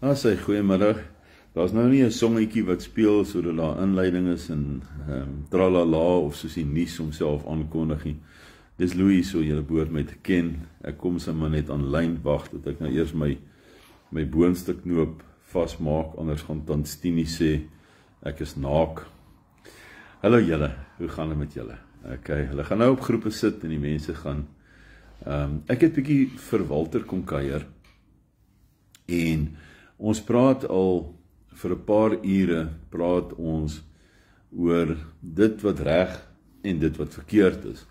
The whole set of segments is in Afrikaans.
Ah, sê goeiemiddag. Daar's nou nie 'n songetjie wat speel sodat daar inleiding is en ehm um, tralala of soos die nuus homself aankondig nie. Dis Louis so julle behoort my te ken. Ek kom sommer net aanlyn wag tot ek nou eers my my boonste knoop vasmaak anders gaan tant Stini sê ek is naak. Hallo julle, hoe gaan dit met julle? Okay, hulle gaan nou op groepe sit en die mense gaan ehm um, ek het bietjie vir Walter kom kuier. En ons praat al vir 'n paar ure praat ons oor dit wat reg en dit wat verkeerd is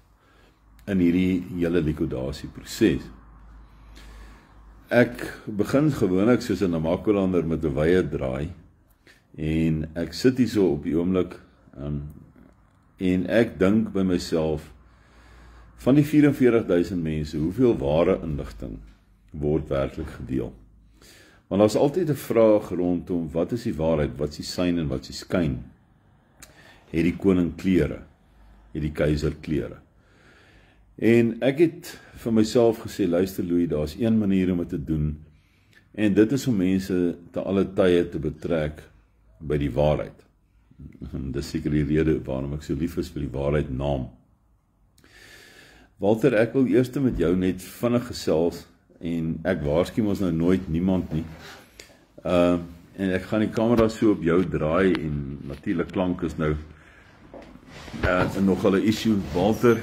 in hierdie hele likwidasie proses. Ek begin gewoonlik soos 'n Namakolander met 'n wye draai en ek sit hier so op die oomblik um, en ek dink by myself van die 44000 mense, hoeveel ware inligting word werklik gedeel? Want daar's altyd 'n vraag rondom wat is die waarheid, wat is die skyn en wat is die skyn? Het die koning klere? Het die keiser klere? En ek het vir myself gesê, luister Louis, daar's een manier om dit te doen. En dit is om mense te alle tye te betrek by die waarheid. En dis seker die rede waarom ek so lief is vir die waarheid naam. Walter, ek wil eers met jou net vinnig gesels en ek waarsku mos nou nooit niemand nie. Uh, en ek gaan die kamera so op jou draai en natuurlik klank is nou uh nog 'n issue Walter.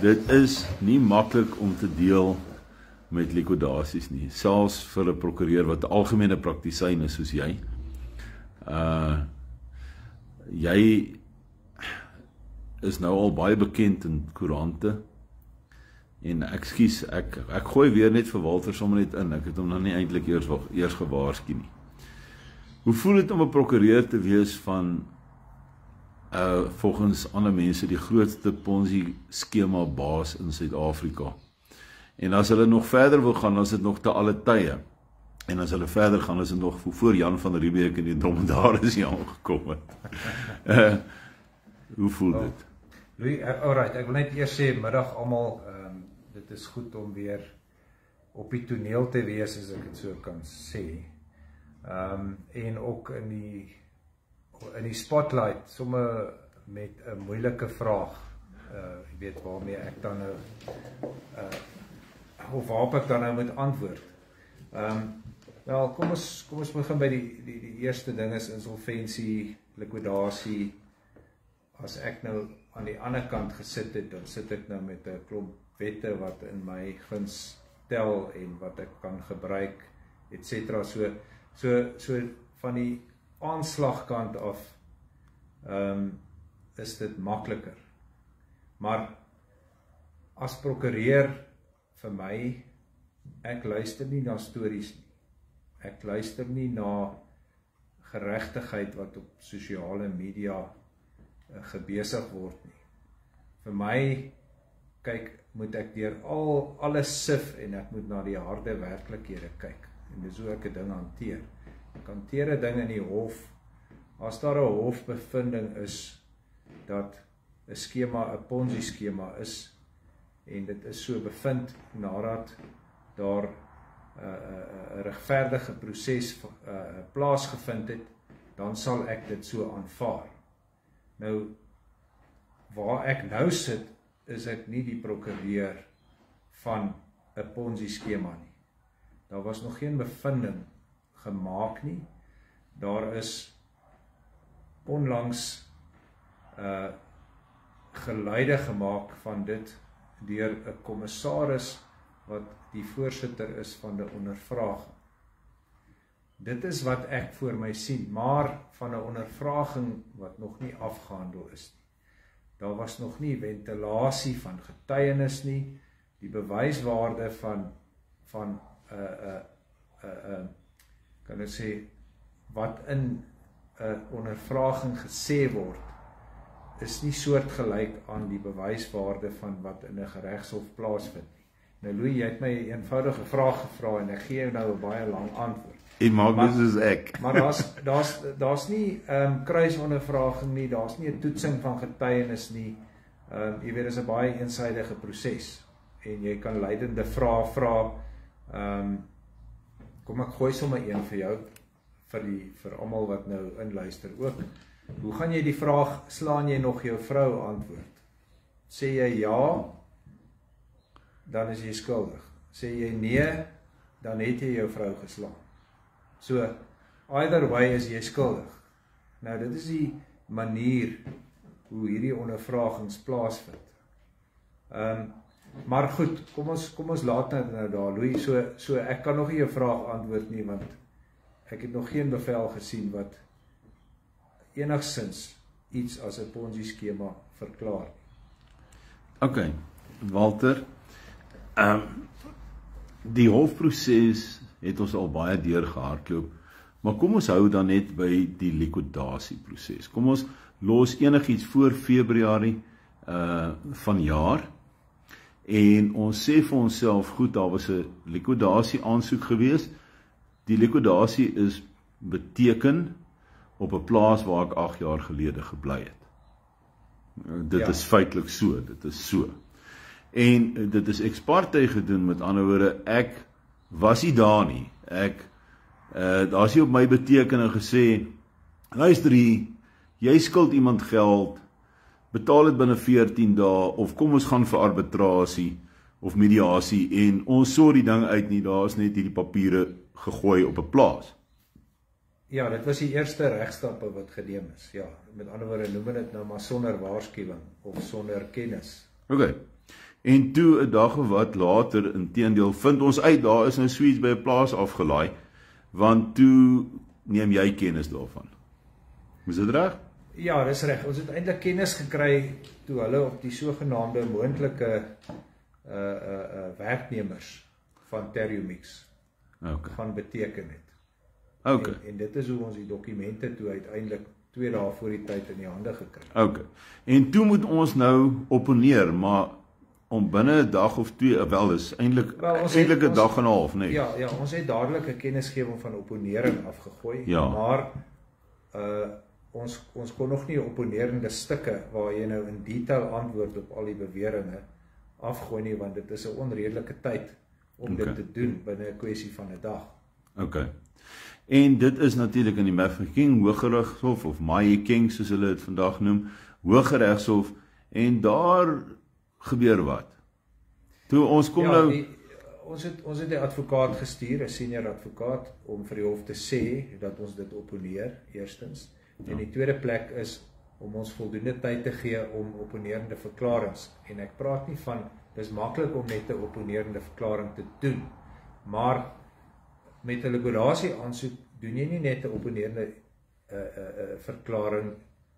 Dit is nie maklik om te deel met likwidasies nie, selfs vir 'n prokureur wat 'n algemene praktisyn is soos jy. Uh jy is nou al baie bekend in koerante. En ekskuus, ek ek gooi weer net vir Walter sommer net in. Ek het hom nog nie eintlik eers eers gewaarsku nie. Hoe voel dit om 'n prokureur te wees van uh volgens ander mense die grootste Ponzi skema baas in Suid-Afrika? En as hulle nog verder wil gaan, dan is dit nog te alle tye. En as hulle verder gaan, is dit nog voor Jan van Riebeeck en die Dromedaris hier aangekom het. uh hoe voel dit? Louis, uh, alright, ek wil net eers sê middag almal uh dit is goed om weer op die toneel te wees as ek dit so kan sê. Ehm um, en ook in die in die spotlight somme met 'n moeilike vraag. Uh jy weet waarmee ek dan nou uh of waarop ek dan nou moet antwoord. Ehm um, wel kom ons kom ons begin by die die die eerste ding is insolventie, likwidasie. As ek nou aan die ander kant gesit het, dan sit ek nou met 'n klomp wette wat in my guns tel en wat ek kan gebruik et cetera. So so so van die aanslagkant af ehm um, is dit makliker. Maar as prokureur vir my ek luister nie na stories nie. Ek luister nie na geregtigheid wat op sosiale media uh, gebesig word nie. Vir my kyk moet ek deur al alles sif en ek moet na die harde werklikhede kyk en dis hoe ek 'n ding hanteer. Ek hanteer 'n ding in die hof as daar 'n hofbevinding is dat 'n skema 'n Ponzi skema is en dit is so bevind nadat daar 'n uh, 'n uh, 'n regverdige proses uh, plaasgevind het, dan sal ek dit so aanvaar. Nou waar ek nou sit is ek nie die prokureur van 'n Ponzi skema nie. Daar was nog geen bevinding gemaak nie. Daar is onlangs uh geluide gemaak van dit deur 'n kommissaris wat die voorsitter is van 'n ondervraging. Dit is wat ek voor my sien, maar van 'n ondervraging wat nog nie afgehandel is nie. Daar was nog nie ventilasie van getuienis nie. Die bewyswaarde van van 'n uh, 'n uh, 'n uh, uh, kan ek sê wat in 'n uh, ondervraging gesê word is nie soortgelyk aan die bewyswaarde van wat in 'n regshof plaasvind nie. Nou Louis, jy het my 'n eenvoudige vraag gevra en ek gee jou nou 'n baie lang antwoord. En maak dis is ek. Maar daar's daar's daar's nie ehm um, kruisondervraging nie, daar's nie 'n toetsing van getuienis nie. Ehm um, jy weet dis 'n baie eensidedige proses en jy kan leidende vrae vra ehm um, kom ek gooi sommer een vir jou vir die vir almal wat nou inluister ook. Hoe gaan jy die vraag slaan jy nog jou vrou antwoord? Sê jy ja, dan is jy skuldig. Sê jy nee, dan het jy jou vrou geslaan. So either way is jy skuldig. Nou dit is die manier hoe hierdie ondervragings plaasvind. Ehm um, maar goed, kom ons kom ons laat nou nou daar Louis so so ek kan nog nie jou vraag antwoord nie want ek het nog geen bevel gesien wat enigsins iets as 'n Ponzi skema verklaar. OK. Walter, ehm um, die hofproses het ons al baie deurgehardloop. Maar kom ons hou dan net by die likwidasieproses. Kom ons los enigiets voor Februarie uh vanjaar en ons sê vir onsself goed daar was 'n likwidasie aansoek gewees. Die likwidasie is beteken op 'n plaas waar ek 8 jaar gelede gebly het. Dit ja. is feitelik so, dit is so. En dit is ekspartye gedoen met ander woorde ek was nie daar nie. Ek uh daar's nie op my betekening gesê luister hier jy skuld iemand geld betaal dit binne 14 dae of kom ons gaan vir arbitrasie of mediasie en ons sort die ding uit nie daar's net hierdie papiere gegooi op 'n plaas. Ja, dit was die eerste regstappe wat geneem is. Ja, met ander woorde noem dit nou maar sonder waarskuwing of sonder kennis. OK. En toe 'n dag of wat later intedeel vind ons uit daar is nou sweets by 'n plaas afgelaai want toe neem jy kennis daarvan. Is dit reg? Ja, dis reg. Ons het eintlik kennis gekry toe hulle op die sogenaamde moontlike uh uh uh werknemers van Terriumix okay. gaan beteken het. Okay. En, en dit is hoe ons die dokumente toe uiteindelik 2 dae voor die tyd in die hande gekry het. Okay. En toe moet ons nou opponeer, maar om binne 'n dag of twee wel is eintlik eintlik 'n dag en 'n half, nee. Ja, ja, ons het dadelik 'n kennisgewing van opponering afgegooi, ja. maar uh ons ons kon nog nie opponerende stukke waar jy nou in detail antwoord op al die beweringe afgooi nie want dit is 'n onredelike tyd om okay. dit te doen binne 'n kwessie van 'n dag. OK. En dit is natuurlik in die Mafeking Hooggeregshof of Mahikeng soos hulle dit vandag noem, Hooggeregshof en daar gebeur wat? Toe ons kom ja, nou die, ons het ons het 'n advokaat gestuur, 'n senior advokaat om vir die hof te sê dat ons dit opponeer eerstens. Ja. En die tweede plek is om ons voldoende tyd te gee om opponerende verklaringe en ek praat nie van dis maklik om net 'n opponerende verklaring te doen maar met 'n liquidasie aansoek doen jy nie net 'n opponerende 'n uh, 'n uh, 'n uh, verklaring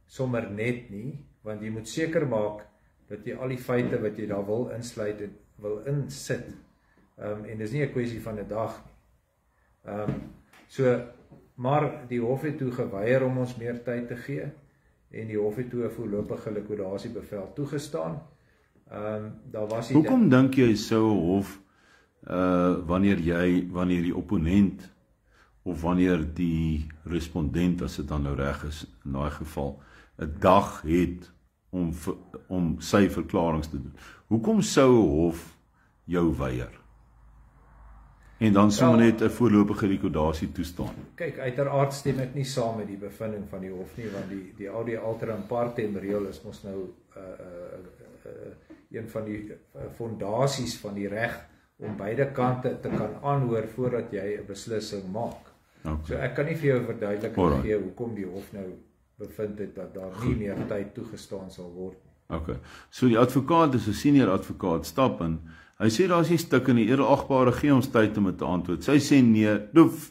sommer net nie want jy moet seker maak dat jy al die feite wat jy daar wil insluit en wil insit. Ehm um, en dis nie 'n kwessie van 'n dag nie. Ehm um, so Maar die hof het toe geweier om ons meer tyd te gee en die hof het toe 'n voorlopige likwidasie bevel toegestaan. Ehm um, daar was die Hoekom dink jy sou 'n hof uh wanneer jy wanneer die opponent of wanneer die respondent as dit dan nou reg is in daai geval 'n dag het om om sy verklaringe te doen. Hoekom sou 'n hof jou weier? en dan sommer net 'n voorlopige likwidasie toestaan. Kyk, uiteraard stem ek nie saam met die bevinding van die hof nie want die die audi alteram partem reël is mos nou 'n uh, uh, uh, uh, een van die fondasies van die reg om beide kante te kan aanhoor voordat jy 'n beslissing maak. Okay. So ek kan nie vir jou verduidelik gee hoekom die hof nou bevind het dat daar nie meer tyd toegestaan sal word nie. Okay. So die advokaat is 'n senior advokaat stap in Hy sê daar's nie stuk in die edelagbare gee ons tyd om te antwoord. Sy sê nee, doef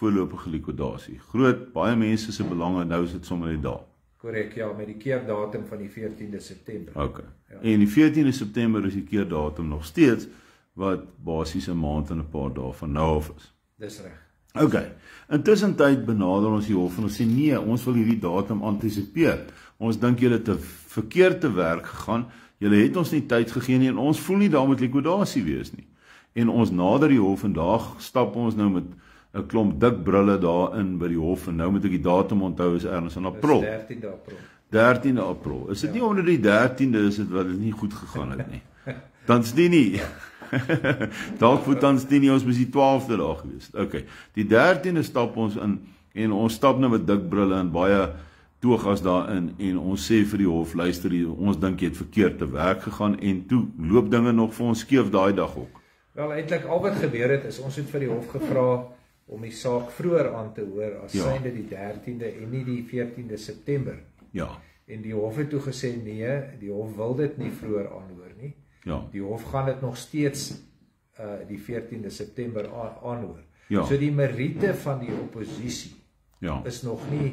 voorlopige likwidasie. Groot baie mense se belange nou is dit sommer net daar. Korrek, ja, met die keerdatum van die 14de September. OK. Ja. En die 14de September is die keerdatum nog steeds wat basies 'n maand en 'n paar dae van nou af is. Dis reg. OK. Intussen tyd benader ons die hof en ons sê nee, ons wil hierdie datum antisipeer. Ons dink julle het te verkeerd te werk gegaan. Julle het ons nie tyd gegee nie en ons voel nie daar moet likwidasie wees nie. En ons nader die hof vandag stap ons nou met 'n klomp dik brille daar in by die hof en nou moet ek die datum onthou is erns in April. 13de April. 13de April. Is dit ja. nie onder die 13de is dit wat dit nie goed gegaan het nie. Dan's dit nie. Dalk moet ons teen ons mos die 12de dag gewees. Okay. Die 13de stap ons in en ons stap nou met dik brille en baie togas daarin en ons sê vir die hof luister hier, ons dink jy het verkeerd te werk gegaan en toe loop dinge nog vir ons skeef daai dag ook. Wel eintlik al wat gebeur het is ons het vir die hof gevra om die saak vroeër aan te hoor as ja. synde die 13de en nie die 14de September. Ja. En die hof het toe gesê nee, die hof wil dit nie vroeër aanhoor nie. Ja. Die hof gaan dit nog steeds uh die 14de September aanhoor. Ja. So die meriete van die oppositie ja. is nog nie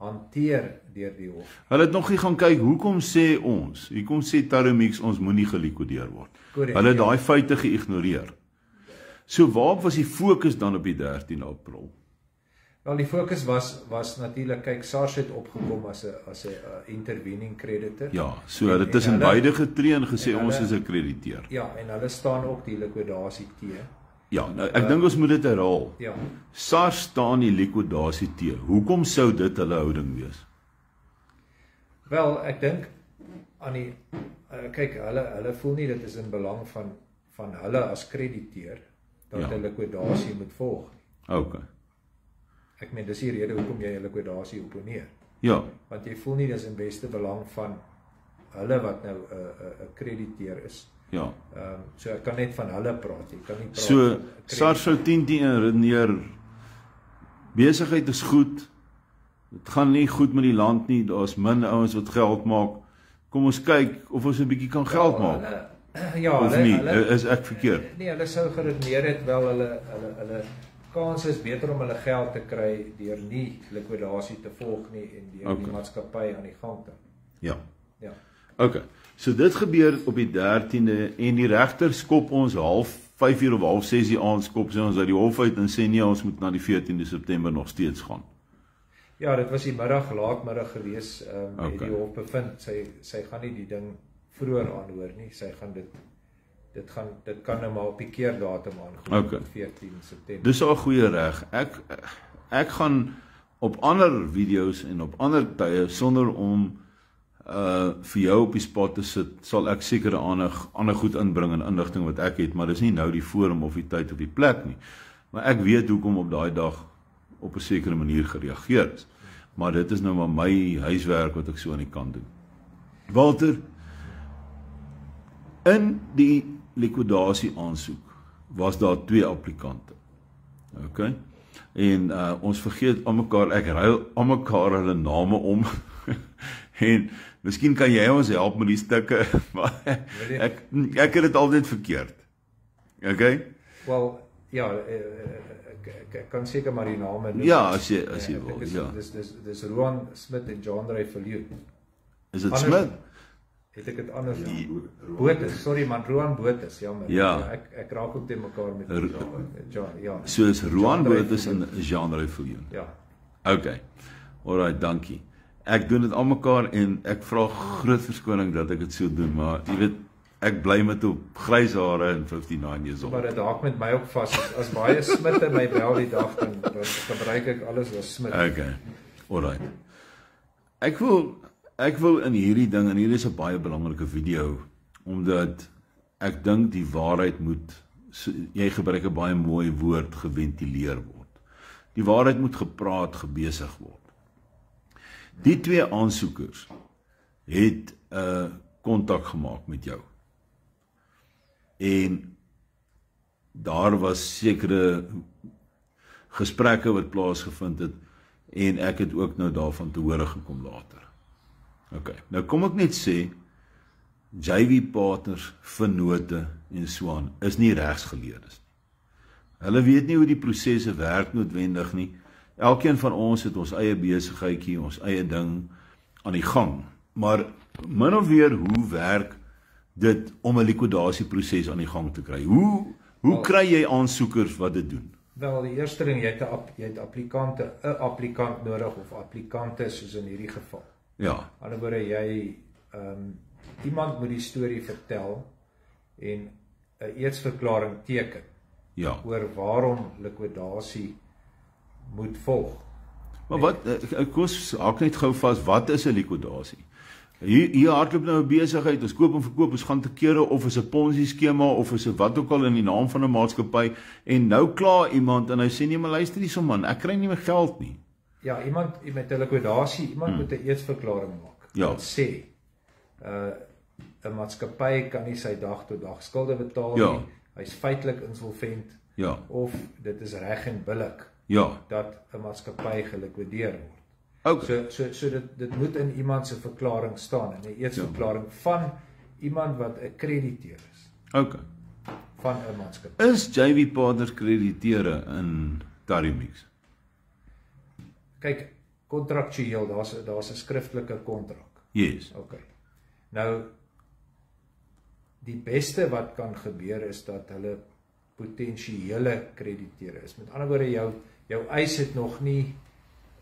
hanteer deur die hof. Hulle het nog nie gaan kyk hoekom sê ons, hoekom sê Tarimix ons moenie gelikwideer word. Correct, Hulle het ja. daai feite geïgnoreer. So waarop was die fokus dan op die 13 April? Wel die fokus was was natuurlik kyk SARS het opgekom as 'n as 'n uh, intervening creditor. Ja, so hulle het tussen beide getree en gesê en ons hulle- is 'n krediteur. Ja, en hulle staan ook die likwidasie teë. Ja, nou ek dink ons moet dit herhaal. Ja. SARS staan die likwidasie te. Hoekom sou dit hulle houding wees? Wel, ek dink aan die uh, kyk, hulle hulle voel nie dit is in belang van van hulle as krediteur dat Ja. 'n likwidasie moet volg nie. OK. Ek meen dis die rede hoekom jy 'n likwidasie opponeer. Ja, Want jy voel nie dis in beste belang van hulle wat nou 'n uh, 'n uh, 'n krediteur is. ja. Ehm um, so ek kan net van hulle praat. Jy kan nie praat So. SARS sou 10 teen redeneer besigheid is goed. Dit gaan nie goed met die land nie. Daar's min ouens wat geld maak. Kom ons kyk of ons 'n bietjie kan geld Wel, maak. Hulle, ja, Of hulle, nie? hulle Is ek verkeerd? Nee, hulle sou geredeneer het wel hulle hulle hulle kans is beter om hulle geld te kry deur nie likwidasie te volg nie en deur okay. Die maatskappy aan die gang te. Ja. Ja. OK. So dit gebeur op die 13de en die regter skop ons half 5 uur of half 6 die aand skop sy ons uit die hof uit en sê nee, ons moet na die 14de September nog steeds gaan. Ja, dit was die middag laatmiddag gewees. Ehm um, Okay. okay. die hof bevind sy sy gaan nie die ding vroeër aanhoor nie. Sy gaan dit dit gaan dit kan nou maar op die keerdatum aangaan Okay. op 14 September. Dis al goeie reg. Ek ek gaan op ander video's en op ander tye sonder om uh vir jou op die spot te sit, sal ek sekere ander ander goed inbring en inligting wat ek het, maar dis nie nou die forum of die tyd of die plek nie. Maar ek weet hoekom op daai dag op 'n sekere manier gereageer is. Maar dit is nou maar my huiswerk wat ek so aan die kant doen. Walter in die likwidasie aansoek was daar twee applikante. OK. En uh ons vergeet almekaar ek ruil almekaar hulle name om. en miskien kan jy ons help met die stukke, maar ek ek het dit altyd verkeerd. OK? Wel, ja, eh, eh, ek, ek, ek kan seker maar die name noem. Ja, as jy as jy wil, dis- ja. Dis dis dis Roan Smit en John Ray Verlieu. Is dit Smit? Het ek dit anders Botes, sorry man, Roan Botes, jammer. Ja. ek ek raak ook te mekaar met John, ja. Is Roan Jean Drey Botus en Viljoen. Jean Reviljoen. Ja. OK. Alraai, dankie. Ek doen dit almekaar en ek vra groot verskoning dat ek dit so doen, maar jy weet ek bly met op grys hare en 59 years Maar old. dit haak met my ook vas. As, as baie Smitte my bel die dag dan gebruik ek alles as Smit. Okay. Alraai. Ek wil ek wil in hierdie ding en hierdie is 'n baie belangrike video omdat ek dink die waarheid moet so, jy gebruik 'n baie mooi woord geventileer word. Die waarheid moet gepraat, gebesig word. Die twee aansoekers het 'n uh, kontak gemaak met jou. En daar was sekere gesprekke wat plaasgevind het en ek het ook nou daarvan te hore gekom later. OK. Nou kom ek net sê JV partners vennote en so aan is nie regsgeleerdes nie. Hulle weet nie hoe die prosesse werk noodwendig nie. Elkeen van ons het ons eie besigheidjie, ons eie ding aan die gang. Maar min of meer hoe werk dit om 'n likwidasieproses aan die gang te kry? Hoe hoe Wel- kry jy aansoekers wat dit doen? Wel, die eerste ding jy het 'n jy het applikante, 'n applikant nodig of applikante soos in hierdie geval. Ja. Aan die ander woorde jy ehm um, iemand moet die storie vertel en 'n eetsverklaring teken Ja. oor waarom likwidasie moet volg. Maar wat ek kos haak net gou vas, wat is 'n likwidasie? Hier hier hardloop nou 'n besigheid, ons koop en verkoop, ons gaan te kere of is 'n Ponzi skema of is 'n wat ook al in die naam van 'n maatskappy en nou kla iemand en hy sê nee, maar luister hierson man, ek kry nie meer geld nie. Ja, iemand met 'n likwidasie, iemand hmm. moet 'n eetsverklaring maak. Ja. Wat sê uh 'n maatskappy kan nie sy dag tot dag skulde betaal ja. nie. Hy's feitelik insolvent. Ja. Of dit is reg en billik. Ja. Dat 'n maatskappy gelikwideer word. Okay. So so so dit dit moet in iemand se verklaring staan in 'n eetsverklaring ja. van iemand wat 'n krediteur is. Okay. Van 'n maatskappy. Is JV Partners krediteure in Tarimix? Kyk, kontraktueel, daar's daar's 'n skriftelike kontrak. Yes. Okay. Nou die beste wat kan gebeur is dat hulle potensiële krediteure is. Met ander woorde jou jou eis het nog nie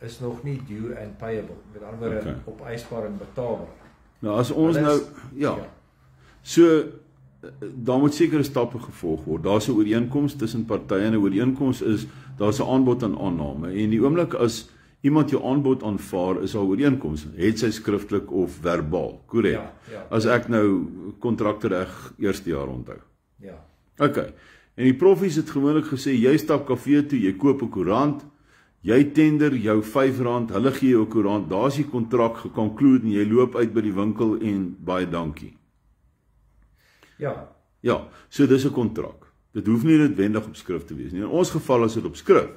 is nog nie due and payable. Met ander woorde okay. op eisbaar en betaalbaar. Nou as ons is, nou ja. ja. So daar moet sekere stappe gevolg word. Daar's 'n ooreenkoms tussen partye en 'n ooreenkoms is daar's 'n aanbod en aanname. En die oomblik as iemand jou aanbod aanvaar, is daar 'n ooreenkoms, het sy skriftelik of verbaal. Korrek. Ja, ja. As ek nou kontrakte reg eerste jaar onthou. Ja. OK. En die proffies het gewoonlik gesê jy stap kafee toe, jy koop 'n koerant, jy tender jou R5, hulle gee jou 'n koerant, daar's die kontrak gekonkludeer en jy loop uit by die winkel en baie dankie. Ja. Ja, so dis 'n kontrak. Dit hoef nie noodwendig op skrift te wees nie. In ons geval is dit op skrif.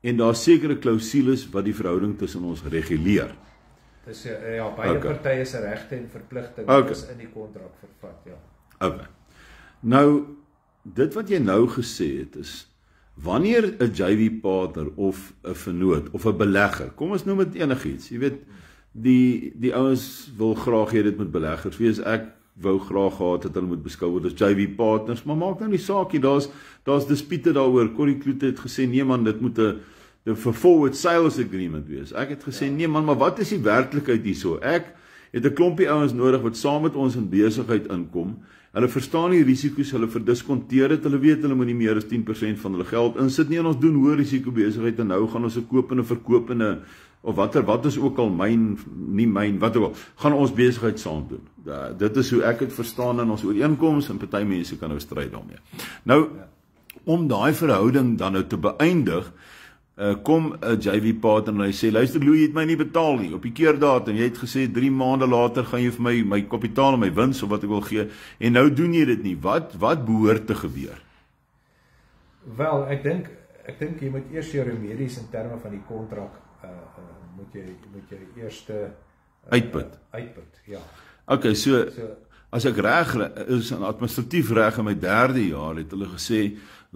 En daar's sekere klousules wat die verhouding tussen ons reguleer. Dis eh, ja, beide okay. partye se regte en verpligtinge okay. is in die kontrak vervat, ja. Okay. Nou dit wat jy nou gesê het is wanneer 'n JV partner of 'n vennoot of 'n belegger, kom ons noem dit enigiets, jy weet die die ouens wil graag hê dit moet beleggers wees. Ek wou graag gehad het hulle moet beskou word as JV partners, maar maak nou nie saak nie. Daar's daar's dispute daaroor. Corrie Kloete het gesê nee man, dit moet 'n 'n forward sales agreement wees. Ek het gesê ja. nee man, maar wat is die werklikheid hierso? Ek het 'n klompie ouens nodig wat saam met ons in besigheid inkom. Hulle verstaan die risiko's, hulle verdiskonteer dit. Hulle weet hulle moet nie meer as 10% van hulle geld insit nie en ons doen hoë risiko besigheid en nou gaan ons 'n koop en 'n verkoop en 'n of watter wat is ook al myn nie myn wat ook al gaan ons besigheid saam doen. Da, dit is hoe ek dit verstaan in ons ooreenkomste en party mense kan nou stry daarmee. Nou om daai verhouding dan nou te beëindig uh, kom 'n JV partner en hy sê luister Louis het my nie betaal nie op die keerdatum jy het gesê 3 maande later gaan jy vir my my kapitaal en my wins of wat ek wil gee en nou doen jy dit nie wat wat behoort te gebeur Wel ek dink ek dink jy moet eers jou remedies in terme van die kontrak uh, uh moet jy moet jy eers uh, uitput. uitput ja. Okay so, so as ek reg is in administratief reg in my 3de jaar het hulle gesê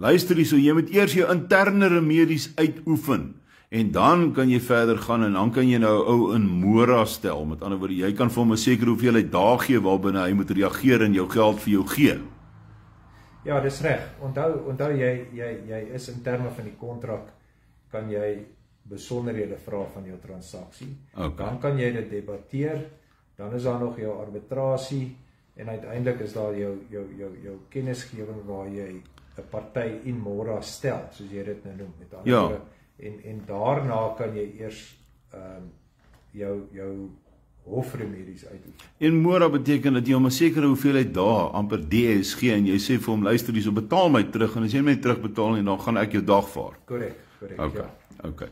luister hierso jy moet eers jou interne remedies uitoefen en dan kan jy verder gaan en dan kan jy nou ou in mora stel. Met ander woorde jy kan vir hom 'n sekere hoeveelheid dae gee waarbinne hy moet reageer en jou geld vir jou gee. Ja dis reg. Onthou onthou jy jy jy is in terme van die kontrak kan jy besonderhede vra van jou transaksie okay. dan kan jy dit debatteer dan is daar nog jou arbitrasie en uiteindelik is daar jou jou jou jou kennisgewing waar jy 'n party in mora stel soos jy dit nou noem met ander ja. woorde en en daarna kan jy eers ehm um, jou jou hofremedies uitoefen. En mora beteken dat jy om 'n sekere hoeveelheid dae amper DSG en jy sê vir hom luister hierso betaal my terug en as jy my terugbetaal nie dan gaan ek jou dag vaar. Korrek, korrek. Okay. Ja. Okay.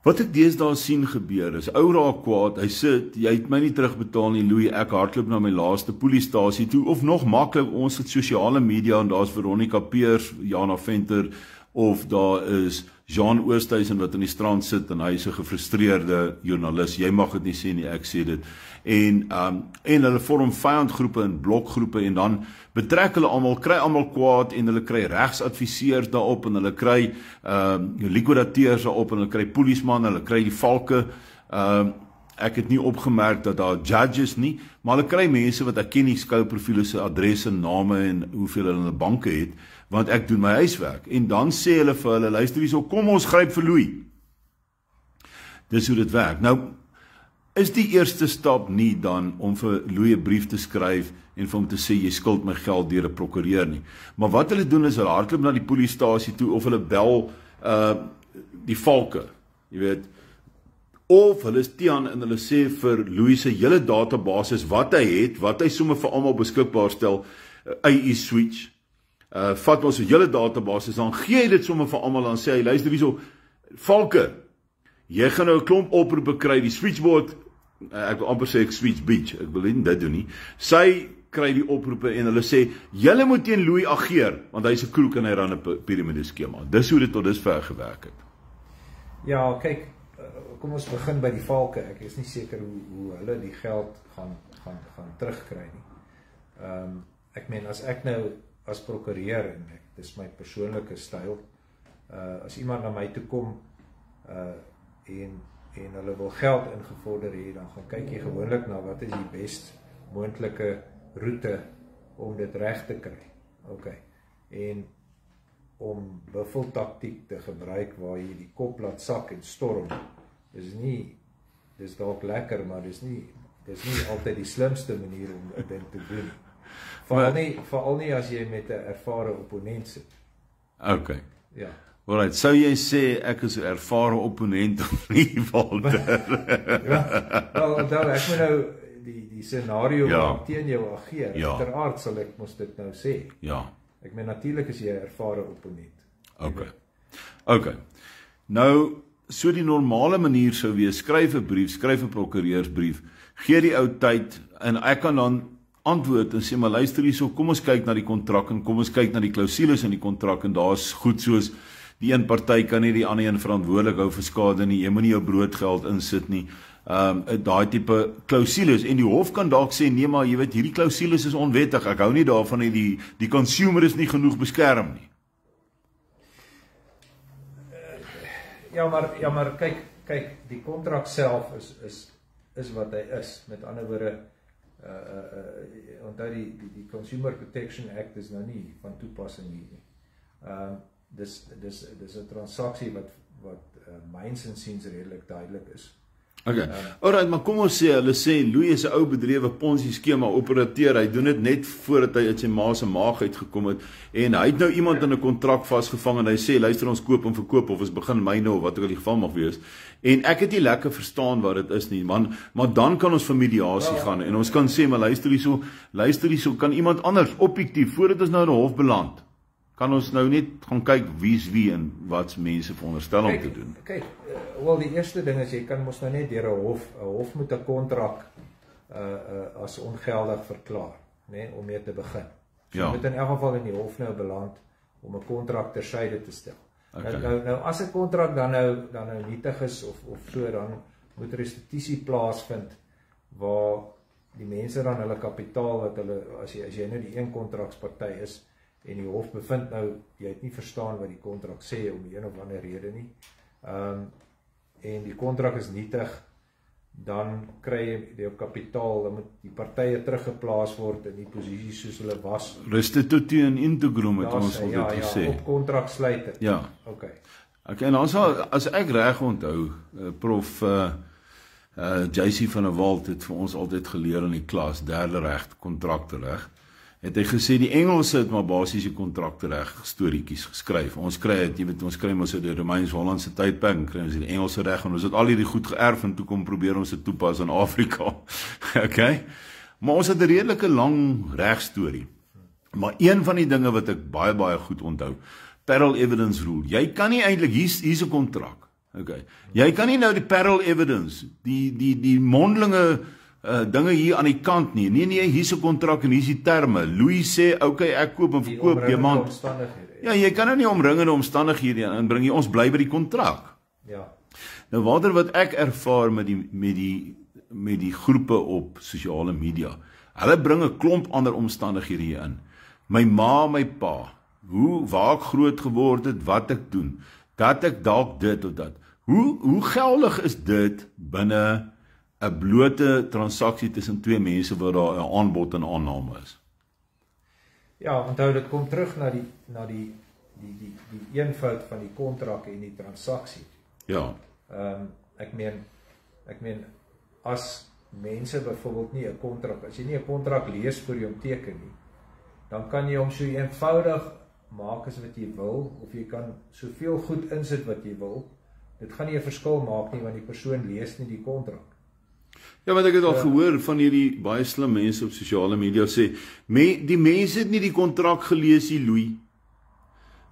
Wat ek deesdae sien gebeur is ou raak kwaad. Hy sit, jy het my nie terugbetaal nie, Louis. Ek hardloop na my laaste polisiestasie toe of nog maklik ons het sosiale media en daar's Veronica Peers, Jana Venter of daar is Jean Oosthuizen wat in die strand sit en hy is 'n gefrustreerde joernalis. Jy mag dit nie sê nie, ek sê dit. En um en hulle vorm vyandgroepe en blokgroepe en dan betrek hulle almal, kry almal kwaad en hulle kry regsadviseurs daarop en hulle kry ehm uh, likwidateurs daarop en hulle kry polisman, hulle kry die valke. Ehm uh, ek het nie opgemerk dat daar judges nie, maar hulle kry mense wat ek ken nie skouprofiele se adresse, name en hoeveel hulle in 'n banke het, want ek doen my huiswerk. En dan sê hulle vir hulle, luister hierso, kom ons gryp vir Louis. Dis hoe dit werk. Nou is die eerste stap nie dan om vir Louis 'n brief te skryf en vir hom te sê jy skuld my geld deur 'n prokureur nie. Maar wat hulle doen is hulle hardloop na die polisiestasie toe of hulle bel uh die valke. Jy weet of hulle is Tian en hulle sê vir Louis se hele database wat hy het, wat hy sommer vir almal beskikbaar stel, AI switch. Uh vat ons 'n hele database, dan gee hy dit sommer vir almal dan sê hy luister hierso Valke. Jy gaan nou 'n klomp oproepe kry, die switchboard ek wil amper sê ek switch beach. Ek wil nie dit doen nie. Sy kry die oproepe en hulle sê julle moet teen Louis ageer want hy's 'n kroek en hy ran 'n piramide skema. Dis hoe dit tot dusver gewerk het. Ja, kyk, eh, kom ons begin by die valke. Ek is nie seker hoe hoe hulle die geld gaan gaan gaan terugkry nie. Ehm um, ek meen as ek nou as prokureur en ek dis my persoonlike styl. Uh as iemand na my toe kom uh en en hulle wil geld ingevorder hê, dan gaan kyk jy gewoonlik na wat is die best moontlike roete om dit reg te kry. OK. En om buffeltaktiek te gebruik waar jy die kop laat sak en storm. Dis nie dis dalk lekker, maar dis nie dis nie altyd die slimste manier om dit te doen. Veral nie veral nie as jy met 'n ervare opponent sit. OK. Ja. Alright, sou jy sê ek is 'n ervare opponent of nie, Walter? ja. Wel, dan ek moet nou die die scenario ja. wat teen jou ageer. Ja. Uiteraard sal ek mos dit nou sê. Ja. Ek meen natuurlik is jy 'n ervare opponent. OK. OK. Nou so die normale manier sou wees skryf 'n brief, skryf 'n prokureursbrief, gee die ou tyd en ek kan dan antwoord en sê maar luister hierso, kom ons kyk na die kontrak en kom ons kyk na die klousules in die kontrak en daar's goed soos die een party kan nie die ander een verantwoordelik hou vir skade nie. Jy moenie jou broodgeld insit nie ehm um, daai tipe klousules en die hof kan dalk sê nee maar jy weet hierdie klousules is onwettig. Ek hou nie daarvan nie die die consumer is nie genoeg beskerm nie. Ja maar ja maar kyk kyk die kontrak self is is is wat hy is. Met ander woorde uh uh, onthou die, die die Consumer Protection Act is nou nie van toepassing hier nie. Ehm uh, dis dis dis 'n transaksie wat wat uh, myns en siens redelik duidelik is. Okay. Alraai, maar kom ons sê hulle sê Louis is 'n ou bedrewe Ponzi skema operateur. Hy doen dit net voordat hy uit sy ma se maag uitgekom het en hy het nou iemand in 'n kontrak vasgevang en hy sê luister ons koop en verkoop of ons begin myne of wat ook al die geval mag wees. En ek het nie lekker verstaan wat dit is nie, man. Maar dan kan ons vir mediasie ja. gaan en ons kan sê maar luister hierso, luister hierso, kan iemand anders objektief voordat ons nou in 'n hof beland kan ons nou net gaan kyk wie's wie en wat's mense veronderstel om te doen. Kyk, uh, wel die eerste ding is jy kan mos nou net deur 'n hof, 'n hof moet 'n kontrak uh uh as ongeldig verklaar, nê, nee, om mee te begin. So ja. moet in elk geval in die hof nou beland om 'n kontrak ter syde te stel. Okay. Nou, nou nou as 'n kontrak dan nou dan nou nietig is of of so dan moet restituisie plaasvind waar die mense dan hulle kapitaal wat hulle as jy as jy nou die een kontraksparty is en die hof bevind nou jy het nie verstaan wat die kontrak sê om een of ander rede nie. Ehm um, en die kontrak is nietig dan kry jy die kapitaal dan moet die partye teruggeplaas word in die posisie soos hulle was. Restitutio in integrum het ons al ja, dit ja, gesê. Ja, op kontrak sluit dit. Ja. OK. OK, en dan sal as ek reg onthou, uh, prof uh uh JC van der Walt het vir ons altyd geleer in die klas derde reg kontrakte reg het hy gesê die Engelse het maar basies die kontrakte reg storieetjies geskryf. Ons kry dit, jy weet, ons kry mos uit die Romeins-Hollandse tydperk, kry ons die Engelse reg en ons het al hierdie goed geërf en toe kom probeer ons dit toepas in Afrika. okay? Maar ons het 'n redelike lang regstorie. Maar een van die dinge wat ek baie baie goed onthou, peril evidence rule. Jy kan nie eintlik hier's hier's 'n kontrak. Okay. Jy kan nie nou die peril evidence, die die die mondelinge uh dinge hier aan die kant nie. Nee nee, hier's 'n kontrak en hier's die terme. Louis sê, "Oké, okay, ek koop en verkoop diamant." Ja, jy kan nou nie omringende omstandighede inbring nie. Ons bly by die kontrak. Ja. Nou watter wat ek ervaar met die met die met die groepe op sosiale media. Hulle bring 'n klomp ander omstandighede hier in. My ma, my pa, hoe waar ek groot geword het, wat ek doen, dat ek dalk dit of dat. Hoe hoe geldig is dit binne 'n blote transaksie tussen twee mense waar daar 'n aanbod en aanname is. Ja, onthou dit kom terug na die na die die die die eenvoud van die kontrak en die transaksie. Ja. Ehm um, ek meen ek meen as mense byvoorbeeld nie 'n kontrak as jy nie 'n kontrak lees voor jy hom teken nie, dan kan jy hom so eenvoudig maak as wat jy wil of jy kan soveel goed insit wat jy wil Dit gaan nie 'n verskil maak nie want die persoon lees nie die kontrak. Ja, want ek het al ja. gehoor van hierdie baie slim mense op sosiale media sê, "Me die mense het nie die kontrak gelees nie, Louis."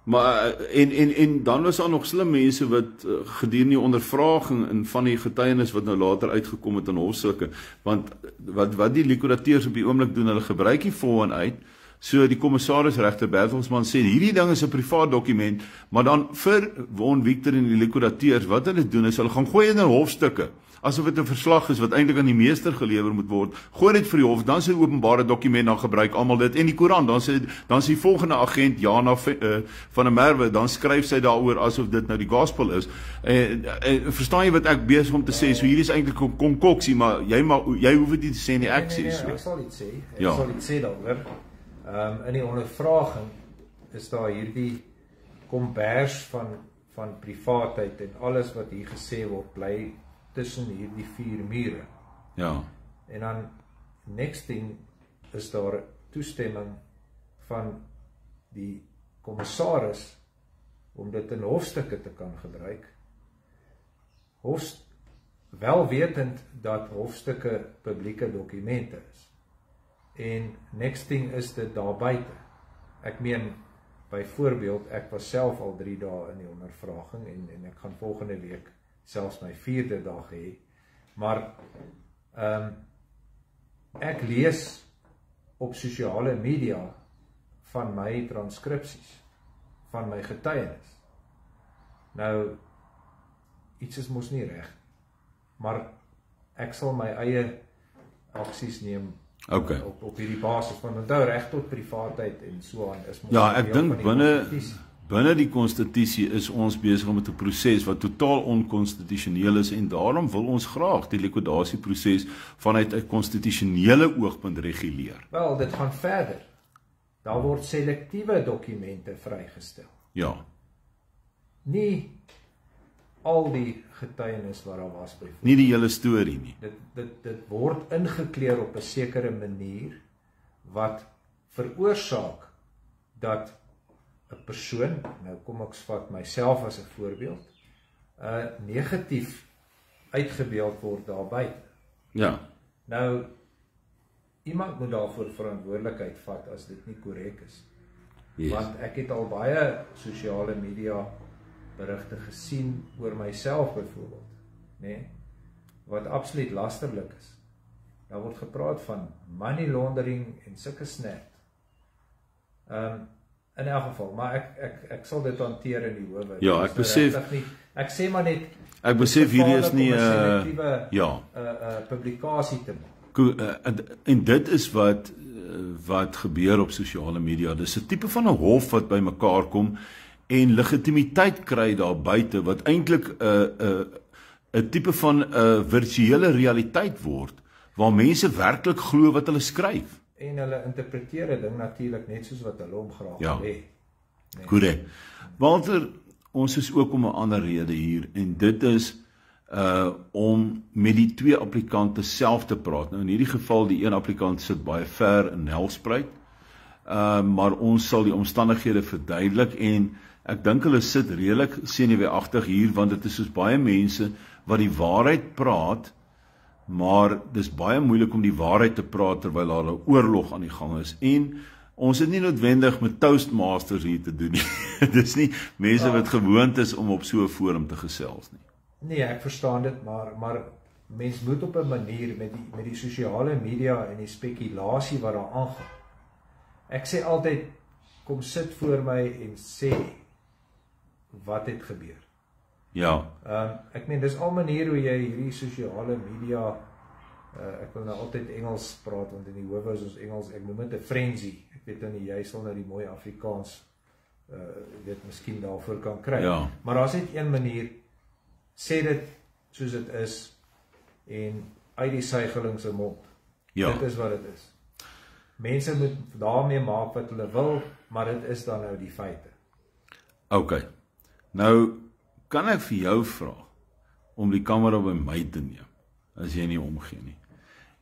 Maar en en en dan was daar nog slim mense wat uh, gedurende die ondervraging in van die getuienis wat nou later uitgekom het in hofsukke want wat wat die likurateurs op die oomblik doen hulle gebruik die en uit so die kommissaris regter Bertelsmann sê hierdie ding is 'n privaat dokument maar dan vir Won Victor en die likurateurs wat hulle doen is hulle gaan gooi in hofstukke asof dit 'n verslag is wat eintlik aan die meester gelewer moet word. Gooi dit vir die hof, dan sê die openbare dokument dan gebruik almal dit en die koerant, dan sê dan sê die volgende agent Jana uh, van der Merwe, dan skryf sy daaroor asof dit nou die gospel is. En, en verstaan jy wat ek besig om te sê? So hierdie is eintlik 'n konkoksie, maar jy maar jy hoef dit nie te sê nie, ek sê nee, nee, so. Nee, ek sal dit sê. Ek ja. sal dit sê daaroor. Ehm um, in die ondervraging is daar hierdie kombers van van privaatheid en alles wat hier gesê word bly tussen hierdie vier mure. Ja. En dan next thing is daar toestemming van die kommissaris om dit in hofstukke te kan gebruik. Hof wel wetend dat hofstukke publieke dokumente is. En next thing is dit daar buite. Ek meen byvoorbeeld ek was self al 3 dae in die ondervraging en en ek gaan volgende week selfs my 4de dag hê. Maar ehm um, ek lees op sosiale media van my transkripsies van my getuienis. Nou iets is mos nie reg. Maar ek sal my eie aksies neem Okay. op op hierdie basis van onthou reg tot privaatheid en so aan is mos Ja, ek dink binne Binne die konstitusie is ons besig met 'n proses wat totaal onkonstitusioneel is en daarom wil ons graag die likwidasieproses vanuit 'n konstitusionele oogpunt reguleer. Wel, dit gaan verder. Daar word selektiewe dokumente vrygestel. Ja. Nie al die getuienis wat daar was byvoorbeeld. Nie die hele storie nie. Dit dit dit word ingekleur op 'n sekere manier wat veroorsaak dat 'n persoon, nou kom ek vat myself as 'n voorbeeld, uh negatief uitgebeeld word daar buite. Ja. Nou iemand moet daarvoor verantwoordelikheid vat as dit nie korrek is. Yes. Want ek het al baie sosiale media berigte gesien oor myself byvoorbeeld, nê, nee, wat absoluut lasterlik is. Daar word gepraat van money laundering en sulke snap. Ehm um, in elk geval, maar ek ek ek sal dit hanteer in die howe. Ja, ek besef nie. Ek sê maar net ek besef hierdie is nie 'n uh, ja, 'n uh, 'n uh, publikasie te maak. Uh, en, en dit is wat uh, wat gebeur op sosiale media. Dis 'n tipe van 'n hof wat bymekaar kom en legitimiteit kry daar buite wat eintlik 'n uh, 'n uh, 'n tipe van 'n uh, virtuele realiteit word waar mense werklik glo wat hulle skryf en hulle interpreteer 'n ding natuurlik net soos wat hulle hom graag ja. wil hê. Nee. Korrek. Walter, ons is ook om 'n ander rede hier en dit is uh om met die twee applikante self te praat. Nou in hierdie geval die een applikant sit baie ver in Nelspruit. Uh maar ons sal die omstandighede verduidelik en ek dink hulle sit redelik senuweeagtig hier want dit is soos baie mense wat die waarheid praat maar dis baie moeilik om die waarheid te praat terwyl daar 'n oorlog aan die gang is en ons het nie noodwendig met toastmasters hier te doen nie. dis nie mense wat gewoond is om op so 'n forum te gesels nie. Nee, ek verstaan dit, maar maar mens moet op 'n manier met die met die sosiale media en die spekulasie wat daar aangaan. Ek sê altyd kom sit voor my en sê wat het gebeur. Ja. Ehm um, ek meen dis al maniere hoe jy hierdie sosiale media uh, ek wil nou altyd Engels praat want in die howe is ons Engels ek noem dit 'n frenzy. Ek weet dan jy sal nou die mooi Afrikaans uh weet miskien daarvoor kan kry. Ja. Maar daar's net een manier sê dit soos dit is en uit die suigeling se mond. Ja. Dit is wat dit is. Mense moet daarmee maak wat hulle wil, maar dit is dan nou die feite. OK. Nou kan ek vir jou vra om die kamera by my te neem as jy nie omgee nie.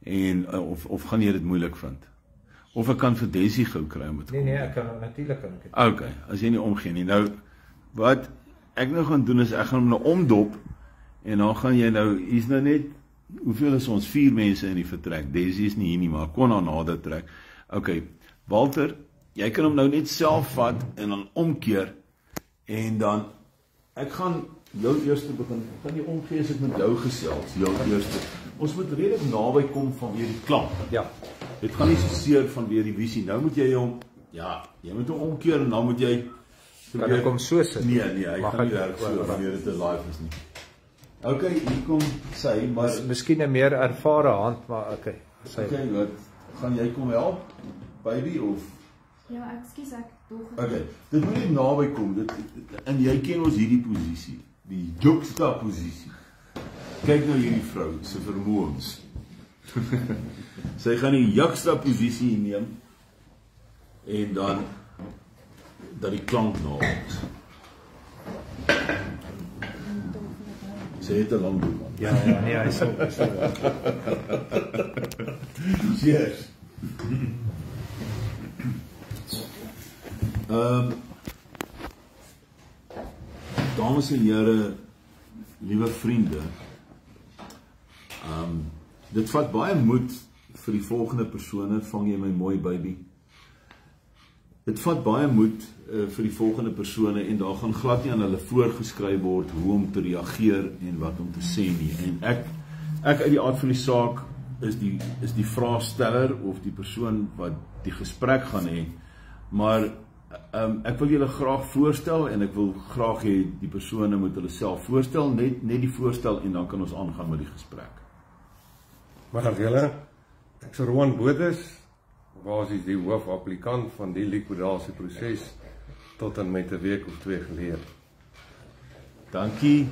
En uh, of of gaan jy dit moeilik vind? Of ek kan vir Desie gou kry om dit Nee nee, ek kan natuurlik kan ek dit. Okay, as jy nie omgee nie. Nou wat ek nou gaan doen is ek gaan hom nou omdop en dan gaan jy nou hier's nou net hoeveel is ons vier mense in die vertrek. Daisy is nie hier nie, maar kon haar nader trek. OK. Walter, jy kan hom nou net self vat en dan omkeer en dan ek gaan jou eerste begin. Ek gaan jy omgee as ek met jou gesels, jou eerste. Ons moet redelik naby kom van weer die klank. Ja. Dit gaan nie so seer van weer die visie. Nou moet jy hom ja, jy moet hom omkeer en dan moet jy Kan ek hom so sit? Nee, nee, hy gaan nie werk so o, wanneer dit 'n live is nie. OK, hier kom sy, maar Miskien 'n meer ervare hand, maar okay. Sy OK, wat gaan jy kom help? Baby of Ja, ekskuus ek dog. OK. Dit moet net naby kom. Dit en jy ken ons hierdie posisie, die juxtaposisie. Kyk nou hierdie vrou se vermoëns. sy gaan die juxtaposisie neem en dan dat die klank na ons. Sy het 'n lang doen man. Ja, ja, nee, hy sal Cheers. Ehm Dames en here, liewe vriende. Ehm dit vat baie moed vir die volgende persone, vang jy my mooi baby. Dit vat baie moed uh, vir die volgende persone en daar gaan glad nie aan hulle voorgeskryf word hoe om te reageer en wat om te sê nie. En ek ek uit die aard van die saak is die is die vraagsteller of die persoon wat die gesprek gaan hê. Maar um, ek wil julle graag voorstel en ek wil graag hê die persone moet hulle self voorstel, net net die voorstel en dan kan ons aangaan met die gesprek. Middag julle. Ek is Roan Bodes, basies die hoofapplikant van die likwidasieproses tot en met 'n week of twee gelede. Dankie.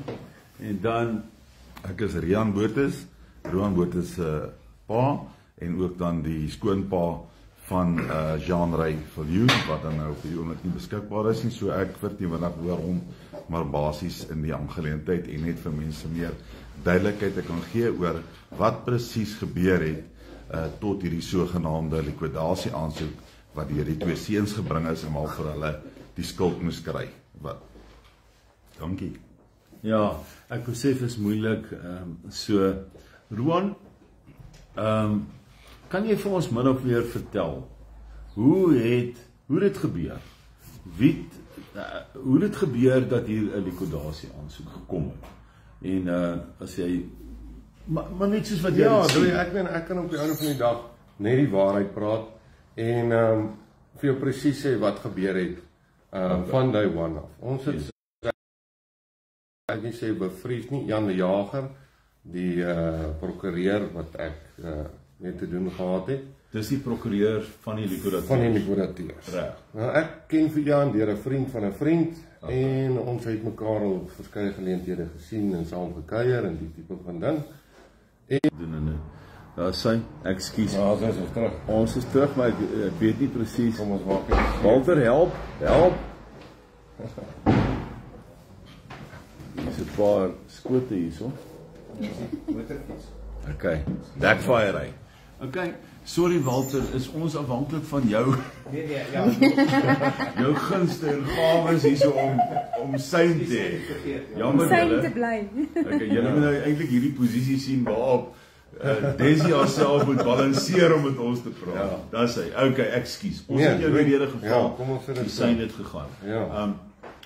En dan Ek is Rian Botus, Roan Botus se uh, pa en ook dan die skoonpa van uh Jean Ray Viljoen wat dan nou vir die oomblik nie beskikbaar is nie. So ek verteenwoordig hoor hom maar basies in die aangeleentheid en net vir mense meer duidelikheid kan gee oor wat presies gebeur het uh tot hierdie sogenaamde likwidasie aansoek wat deur die twee seuns gebring is en maar vir hulle die skuld moes kry. Wat Dankie. Ja, ek besef is moeilik. Ehm um, so Roan, ehm um, kan jy vir ons min of meer vertel hoe het hoe dit gebeur? Wie het, uh, hoe dit gebeur dat hier 'n likwidasie aansoek gekom het? En uh as jy maar, maar net soos wat jy Ja, dit doe sien. ek meen ek kan op die einde van die dag net die waarheid praat en ehm um, vir jou presies sê wat gebeur het ehm um, van day one af. Ons het ek nie sê bevries nie Jan die Jager, die uh prokureur wat ek uh mee te doen gehad het Dis die prokureur van die likwidasie. van die likwidateurs. Reg. Nou ek ken vir Jan deur 'n vriend van 'n vriend okay. en ons het mekaar al verskeie geleenthede gesien en saam gekuier en die tipe van ding. doen en dit. Daar sy, ekskuus. As ons terug, Ons is terug, maar ek, ek weet nie presies. kom ons maak dit. Walter, help, help. Dis 'n paar skote hierso. motorfiets. Okay. Backfire hy. Okay. Sorry Walter, is ons afhanklik van jou Nee nee, ja. jou gunste en gawes hierso om om sein te hê. Jammer Sy julle. te bly. Okay, julle moet nou eintlik hierdie posisie sien waarop uh, Desi haarself moet balanseer om met ons te praat. Ja. Dis hy. Okay, ekskuus. Ons Nee, het jou nee. rede gevra. Ja, kom ons sê dit sein het gegaan. Ja. Um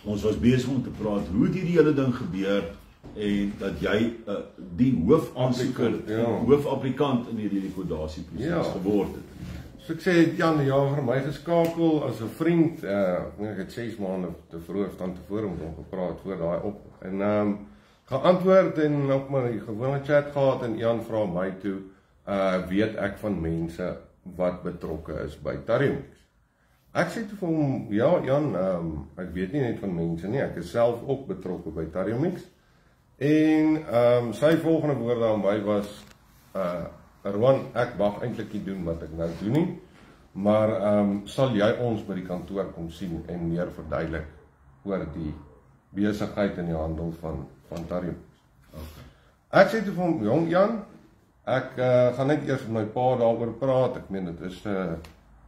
ons was besig om te praat hoe het hierdie hele ding gebeur en dat jy uh, die hoofaansoeker, ja. hoofapplikant in hierdie likwidasieproses Ja. geword het. So ek sê Jan Jager my geskakel as 'n vriend. Uh ek het 6 maande te vroeg van tevore met hom gepraat voor daai op. En ehm um, geantwoord en op my gewone chat gehad en Jan vra my toe uh weet ek van mense wat betrokke is by Tariumix. Ek sê toe vir hom, ja Jan, ehm um, ek weet nie net van mense nie, ek is self ook betrokke by Tariumix. En ehm um, sy volgende woorde aan my was uh Erwan, ek wag eintlik nie doen wat ek nou doen nie. Maar ehm um, sal jy ons by die kantoor kom sien en meer verduidelik oor die besigheid en die handel van van Tarium. Okay. Ek sê toe vir hom, "Jong Jan, ek uh, gaan net eers met my pa daaroor praat. Ek meen dit is 'n uh,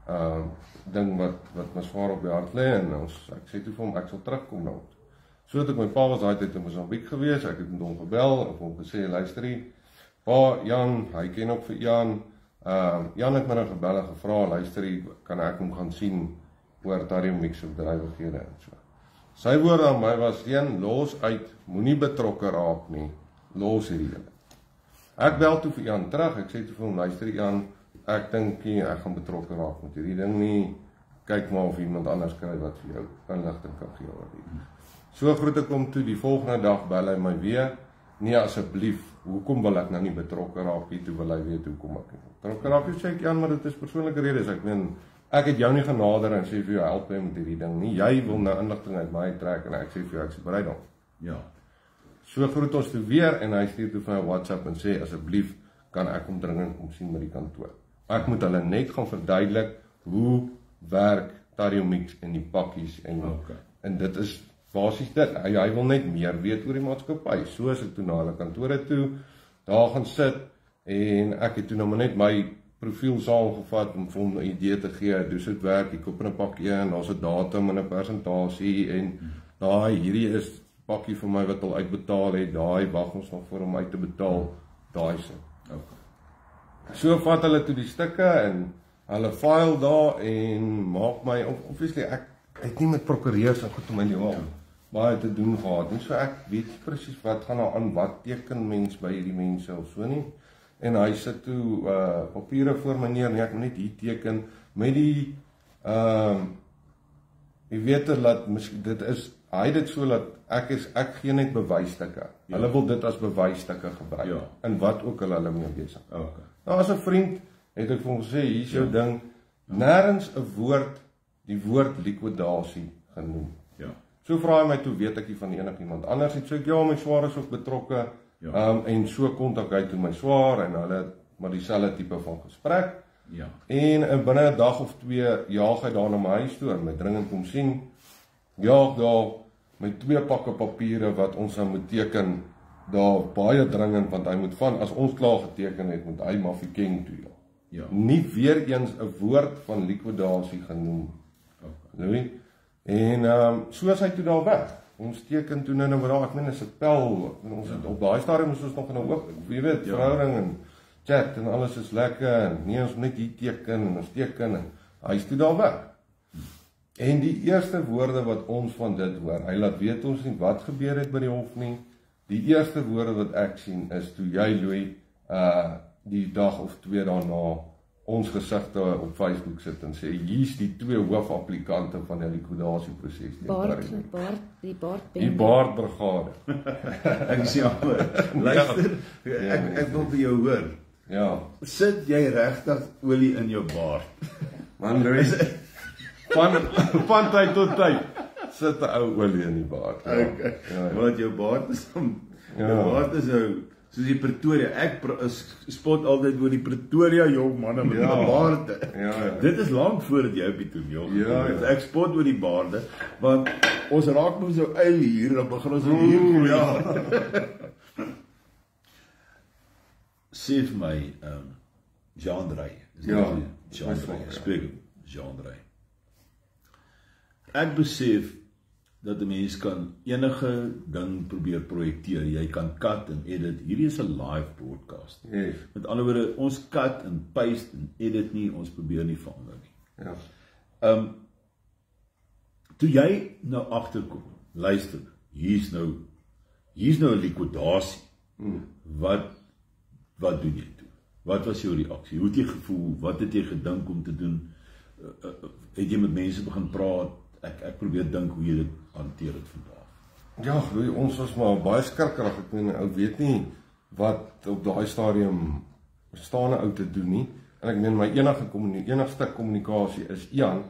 uh ding wat wat my swaar op die hart lê en ons ek sê toe vir hom ek sal terugkom nou. So het ek my pa was daai tyd in Mosambiek gewees. Ek het met hom gebel en hom gesê luister hier. Pa Jan, hy ken ook vir Jan. Ehm uh, Jan het my nou gebel en gevra luister hier, kan ek hom gaan sien oor Tarium Mix of drywighede en so. Sy woorde aan my was: "Een los uit, moenie betrokke raak nie. Los hierdie een." Ek bel toe vir Jan terug. Ek sê toe vir hom: "Luister Jan, ek dink nie ek gaan betrokke raak met hierdie ding nie. Kyk maar of iemand anders kry wat vir jou inligting kan gee oor dit." So groet ek hom toe die volgende dag bel hy my weer. Nee asseblief, hoekom wil ek nou nie betrokke raak nie? Toe wil hy weet hoekom ek nie. Betrokke raak nie sê ek Jan, maar dit is persoonlike redes. Ek meen ek het jou nie genader en sê vir jou help my met hierdie ding nie. Jy wil nou inligting uit my trek en ek sê vir jou ek is bereid om. Ja. So groet ons toe weer en hy stuur toe vir my WhatsApp en sê asseblief kan ek hom dringend kom sien met die kantoor. Ek moet hulle net gaan verduidelik hoe werk Tariomix en die pakkies en Okay. en dit is basies dit. Hy hy wil net meer weet oor die maatskappy. So as ek toe na hulle kantore toe daar gaan sit en ek het toe nou net my profiel saamgevat om vir hom 'n idee te gee. Hoe dit werk, ek koop 'n pakkie en daar's 'n datum en 'n persentasie en daai hierdie is pakkie vir my wat al uitbetaal het. Daai wag ons nog vir hom uit te betaal. Daai se. Okay. So vat hulle toe die stukke en hulle file daar en maak my obviously ek het nie met prokureurs en goed om my lewe al baie te doen gehad nie. So ek weet nie presies wat gaan daar aan, wat teken mens by hierdie mense of so nie. En hy sit toe uh papiere voor my neer en ek moet net hier teken met die ehm uh, jy weet dat dit is hy dit so dat ek is ek gee net bewysstukke. Ja. Hulle wil dit as bewysstukke gebruik Ja. in wat ook hulle hulle mee besig. Okay. Nou as 'n vriend het ek vir hom gesê hier's jou ja. ding nêrens 'n woord die woord likwidasie genoem. Ja. So vra hy my toe weet ek nie van enigiemand anders nie. So ek ja, my swaar is ook betrokke. Ja. Ehm um, en so kontak hy toe my swaar en hulle maar dieselfde tipe van gesprek. Ja. En in binne 'n dag of twee jaag hy daar na my huis toe en my dringend kom sien. Jaag daar met twee pakke papiere wat ons dan moet teken daar baie dringend want hy moet van as ons klaar geteken het moet hy Mafikeng toe ja. Ja. Nie weer eens 'n woord van likwidasie genoem. Okay. Louis. En ehm um, so is hy toe daar weg. Ons teken toe nou nou daar, ek meen is 'n pel. Ons het op daai stadium is ons nog in 'n oop, jy weet, Ja. verhouding en chat en alles is lekker en nee ons moet net hier teken en ons teken en hy's toe daar weg. En die eerste woorde wat ons van dit hoor, hy laat weet ons nie wat gebeur het by die hof nie. Die eerste woorde wat ek sien is toe jy Louis uh die dag of twee daarna ons gesigte op Facebook sit en sê hier's die twee hoofapplikante van die likwidasieproses teen Baard, baard, die baard Die baardbrigade. Ek is jammer. Luister, ek ek wil vir jou hoor. Ja. Sit jy regtig olie in jou baard? Man Louis van van tyd tot tyd sit 'n ou olie in die baard. Ja. Okay. Ja, ja. Want jou baard is om Ja. jou baard is nou soos die Pretoria. Ek spot altyd oor die Pretoria jong manne met Ja. ja. baarde. Ja, ja. Dit is lank voordat jy op die toneel Ja, gekom het. ja. Ek spot oor die baarde want ons raak mos so eil hier, dan begin ons hier Oeh, ja. Sê vir my, ehm um, Jean Drey. Dit Ja? Jean Drey. ja. Spreek Jean Drey. Ek besef dat 'n mens kan enige ding probeer projekteer. Jy kan cut en edit. Hierdie is 'n live broadcast. Yes. Met ander woorde, ons cut en paste en edit nie, ons probeer nie verander nie. Ja. Ehm um, toe jy nou agterkom, luister, hier's nou hier's nou 'n likwidasie. Hmm. Wat wat doen jy toe? Wat was jou reaksie? Hoe het jy gevoel? Wat het jy gedink om te doen? Uh, uh, het jy met mense begin praat? Ek ek probeer dink hoe jy dit hanteer het vandag. Ja, Louis, ons was maar baie skrikkerig. Ek meen ou weet nie wat op daai stadium staan 'n ou te doen nie. En ek meen my enige kommunikasie, enigste kommunikasie is Ian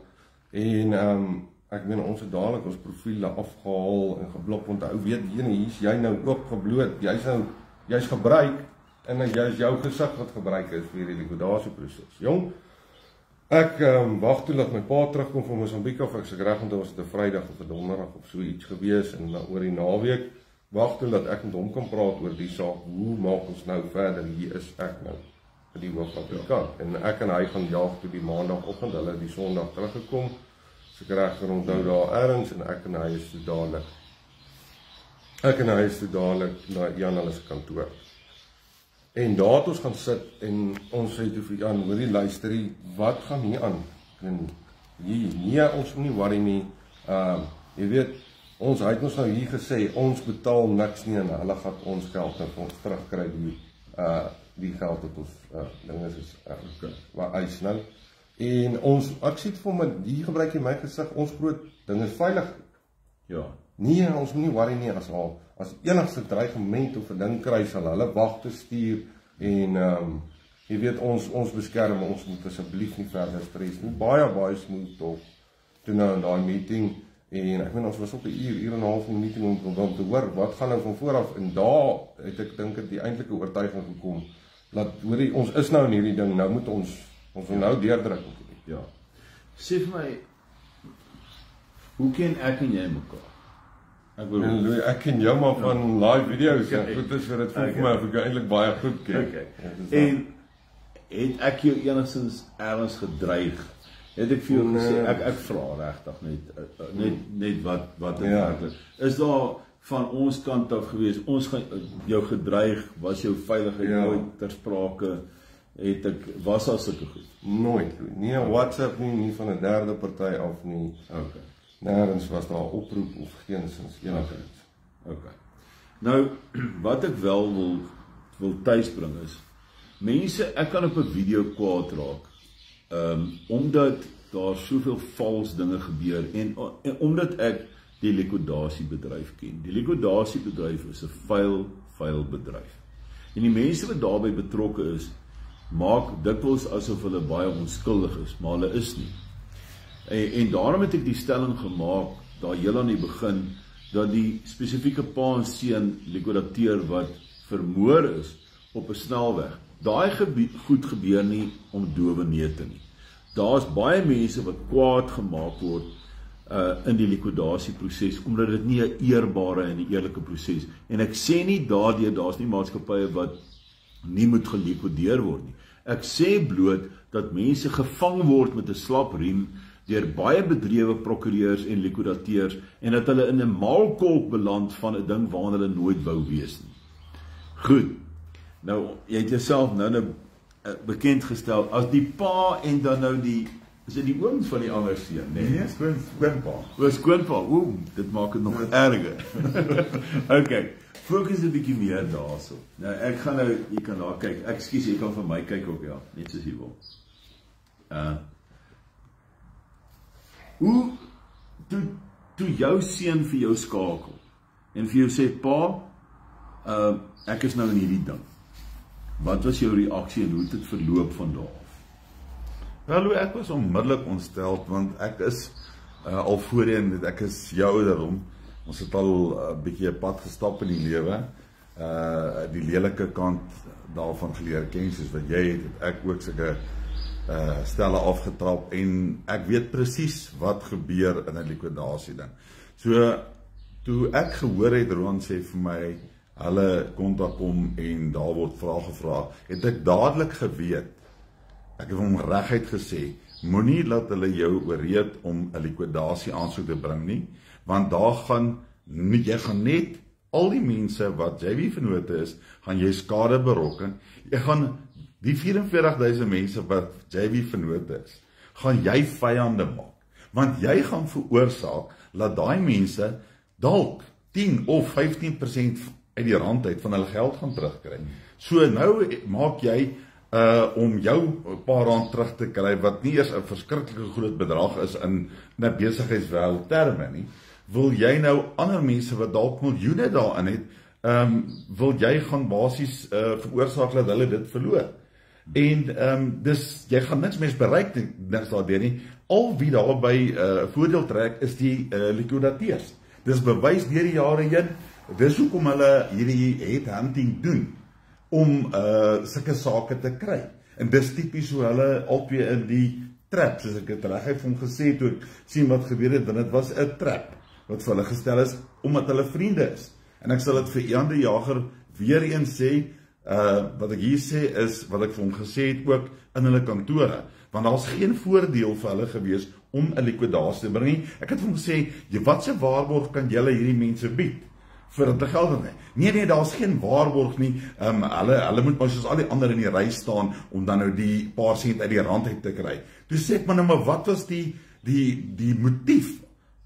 en ehm um, ek meen ons het dadelik ons profiele afgehaal en geblok want ou weet hier hier's jy nou oop gebloot. Jy's nou jy's gebruik en jy's jou gesig wat gebruik is vir die likwidasieproses. Jong, Ek um, wag toe dat my pa terugkom van Mosambiek af. Ek seker reg onthou was dit 'n Vrydag of 'n Donderdag of so iets gewees en dan oor die naweek wag toe dat ek met hom kan praat oor die saak. Hoe maak ons nou verder? Hier is ek nou vir die hoofapplikant. En ek en hy gaan jaag toe die maandagooggend. Hulle die Sondag teruggekom. Seker reg onthou daar ergens en ek en hy is so dadelik Ek en hy is toe dadelik na Jan se kantoor. En daar het ons gaan sit en ons sê toe vir Jan, hoorie luister wat gaan hier aan? En hier, nee, ons moet nie worry nie. Ehm uh, jy weet ons het ons nou hier gesê ons betaal niks nie en hulle gaan ons geld net ons terugkry die uh die geld wat ons uh dinge is uh, okay. wat eis nou. En ons ek sê vir my hier gebruik jy my gesig ons groot ding is veilig. Ja. Nee, ons moenie worry nie as al as enigste dreigement of 'n ding kry sal hulle wag te stuur en ehm um, jy weet ons ons beskerm ons moet asseblief nie verder stres nie. Baie baie smooth tog toe nou in daai meeting en ek meen ons was op 'n uur, uur en 'n half in die meeting om, om, te hoor wat gaan nou van voor af en daar het ek dink dit die eintlike oortuiging gekom dat hoorie ons is nou in hierdie ding, nou moet ons ons ja. nou deurdruk. Ja. Sê vir my hoe ken ek en jy mekaar? Ek wil en Louis, ek ken jou maar van ja. live video's en goed is vir dit voel vir my of ek eintlik baie goed ken. Okay. Ja, en het ek jou enigstens ergens gedreig? Het ek vir jou gesê nee. ek ek vra regtig net eh, eh, net net wat wat dit ja. werklik. Is daar van ons kant af gewees ons gaan jou gedreig was jou veiligheid ja. nooit ter sprake het ek was daar sulke goed nooit nie WhatsApp nie nie van 'n derde party af nie okay Nêrens was daar oproep of geensins enigiets. OK. Nou wat ek wel wil wil tuisbring is mense ek kan op 'n video kwaad raak. Ehm um, omdat daar soveel vals dinge gebeur en, en omdat ek die likwidasiebedryf ken. Die likwidasiebedryf is 'n vuil, vuil bedryf. En die mense wat daarbey betrokke is, maak dikwels asof hulle baie onskuldig is, maar hulle is nie. En, en daarom het ek die stelling gemaak daar heel aan die begin dat die spesifieke pa en seun likwidateur wat vermoor is op 'n snelweg. Daai goed gebeur nie om dowe neute nie. Daar's baie mense wat kwaad gemaak word uh in die likwidasieproses omdat dit nie 'n eerbare en 'n eerlike proses en ek sê nie daardeur daar's nie maatskappye wat nie moet gelikwideer word nie. Ek sê bloot dat mense gevang word met 'n slap riem deur baie bedrewe prokureurs en likwidateurs en dat hulle in 'n maalkolk beland van 'n ding waarna hulle nooit wou wees nie. Goed. Nou jy het jouself nou nou uh, bekend gestel as die pa en dan nou die is dit die oom van die ander seun, nee? Nee, skoon skoonpa. O, skoonpa. Ooh, dit maak dit nog erger. okay. Fokus 'n bietjie meer daarso. Nou ek gaan nou jy kan daar kyk. Ekskuus, jy kan vir my kyk ook ja, net soos jy wil. Uh Hoe toe toe jou seun vir jou skakel en vir jou sê pa, uh ek is nou in hierdie ding. Wat was jou reaksie en hoe het dit verloop van daar af? Wel, ek was onmiddellik ontstel want ek is uh, al voorheen ek is jou ouderdom. Ons het al 'n uh, bietjie 'n pad gestap in die lewe. Uh die lelike kant daarvan geleer ken soos wat jy het, het ek ook sulke uh stelle afgetrap en ek weet presies wat gebeur in 'n likwidasie ding. So toe ek gehoor het Roan sê vir my hulle kontak hom en daar word vrae gevra, het ek dadelik geweet. Ek het hom reguit gesê, moenie laat hulle jou ooreed om 'n likwidasie aansoek te bring nie, want daar gaan nie, jy gaan net al die mense wat jy wie vennote is, gaan jy skade berokken. Jy gaan Die 44000 mense wat JB vernoot is, gaan jy vyande maak. Want jy gaan veroorsaak dat daai mense dalk 10 of 15% uit die rand uit van hulle geld gaan terugkry. So nou maak jy uh om jou paar rand terug te kry wat nie eers 'n verskriklike groot bedrag is in 'n besigheidswêreld terme nie, wil jy nou ander mense wat dalk miljoene daarin het, ehm um, wil jy gaan basies uh veroorsaak dat hulle dit verloor. En ehm um, dis jy gaan niks meer bereik niks daardeur nie. Al wie daarby 'n uh, voordeel trek is die uh, likwidateurs. Dis bewys deur die jare heen. Dis hoekom hulle hierdie head hunting doen om uh sulke sake te kry. En dis tipies hoe hulle albei in die trap soos ek dit reg het hom gesê toe sien wat gebeur het want dit was 'n trap wat vir hulle gestel is omdat hulle vriende is. En ek sal dit vir Jan die Jager weer eens sê, uh wat ek hier sê is wat ek vir hom gesê het ook in hulle kantore want daar's geen voordeel vir hulle gewees om 'n likwidasie te bring nie. Ek het vir hom gesê, "Jy watse waarborg kan julle hierdie mense bied vir te geld nie. Nee nee, daar's geen waarborg nie. Ehm um, hulle hulle moet maar soos al die ander in die ry staan om dan nou die paar sent uit die rand uit te kry. Toe sê ek maar nou maar wat was die die die motief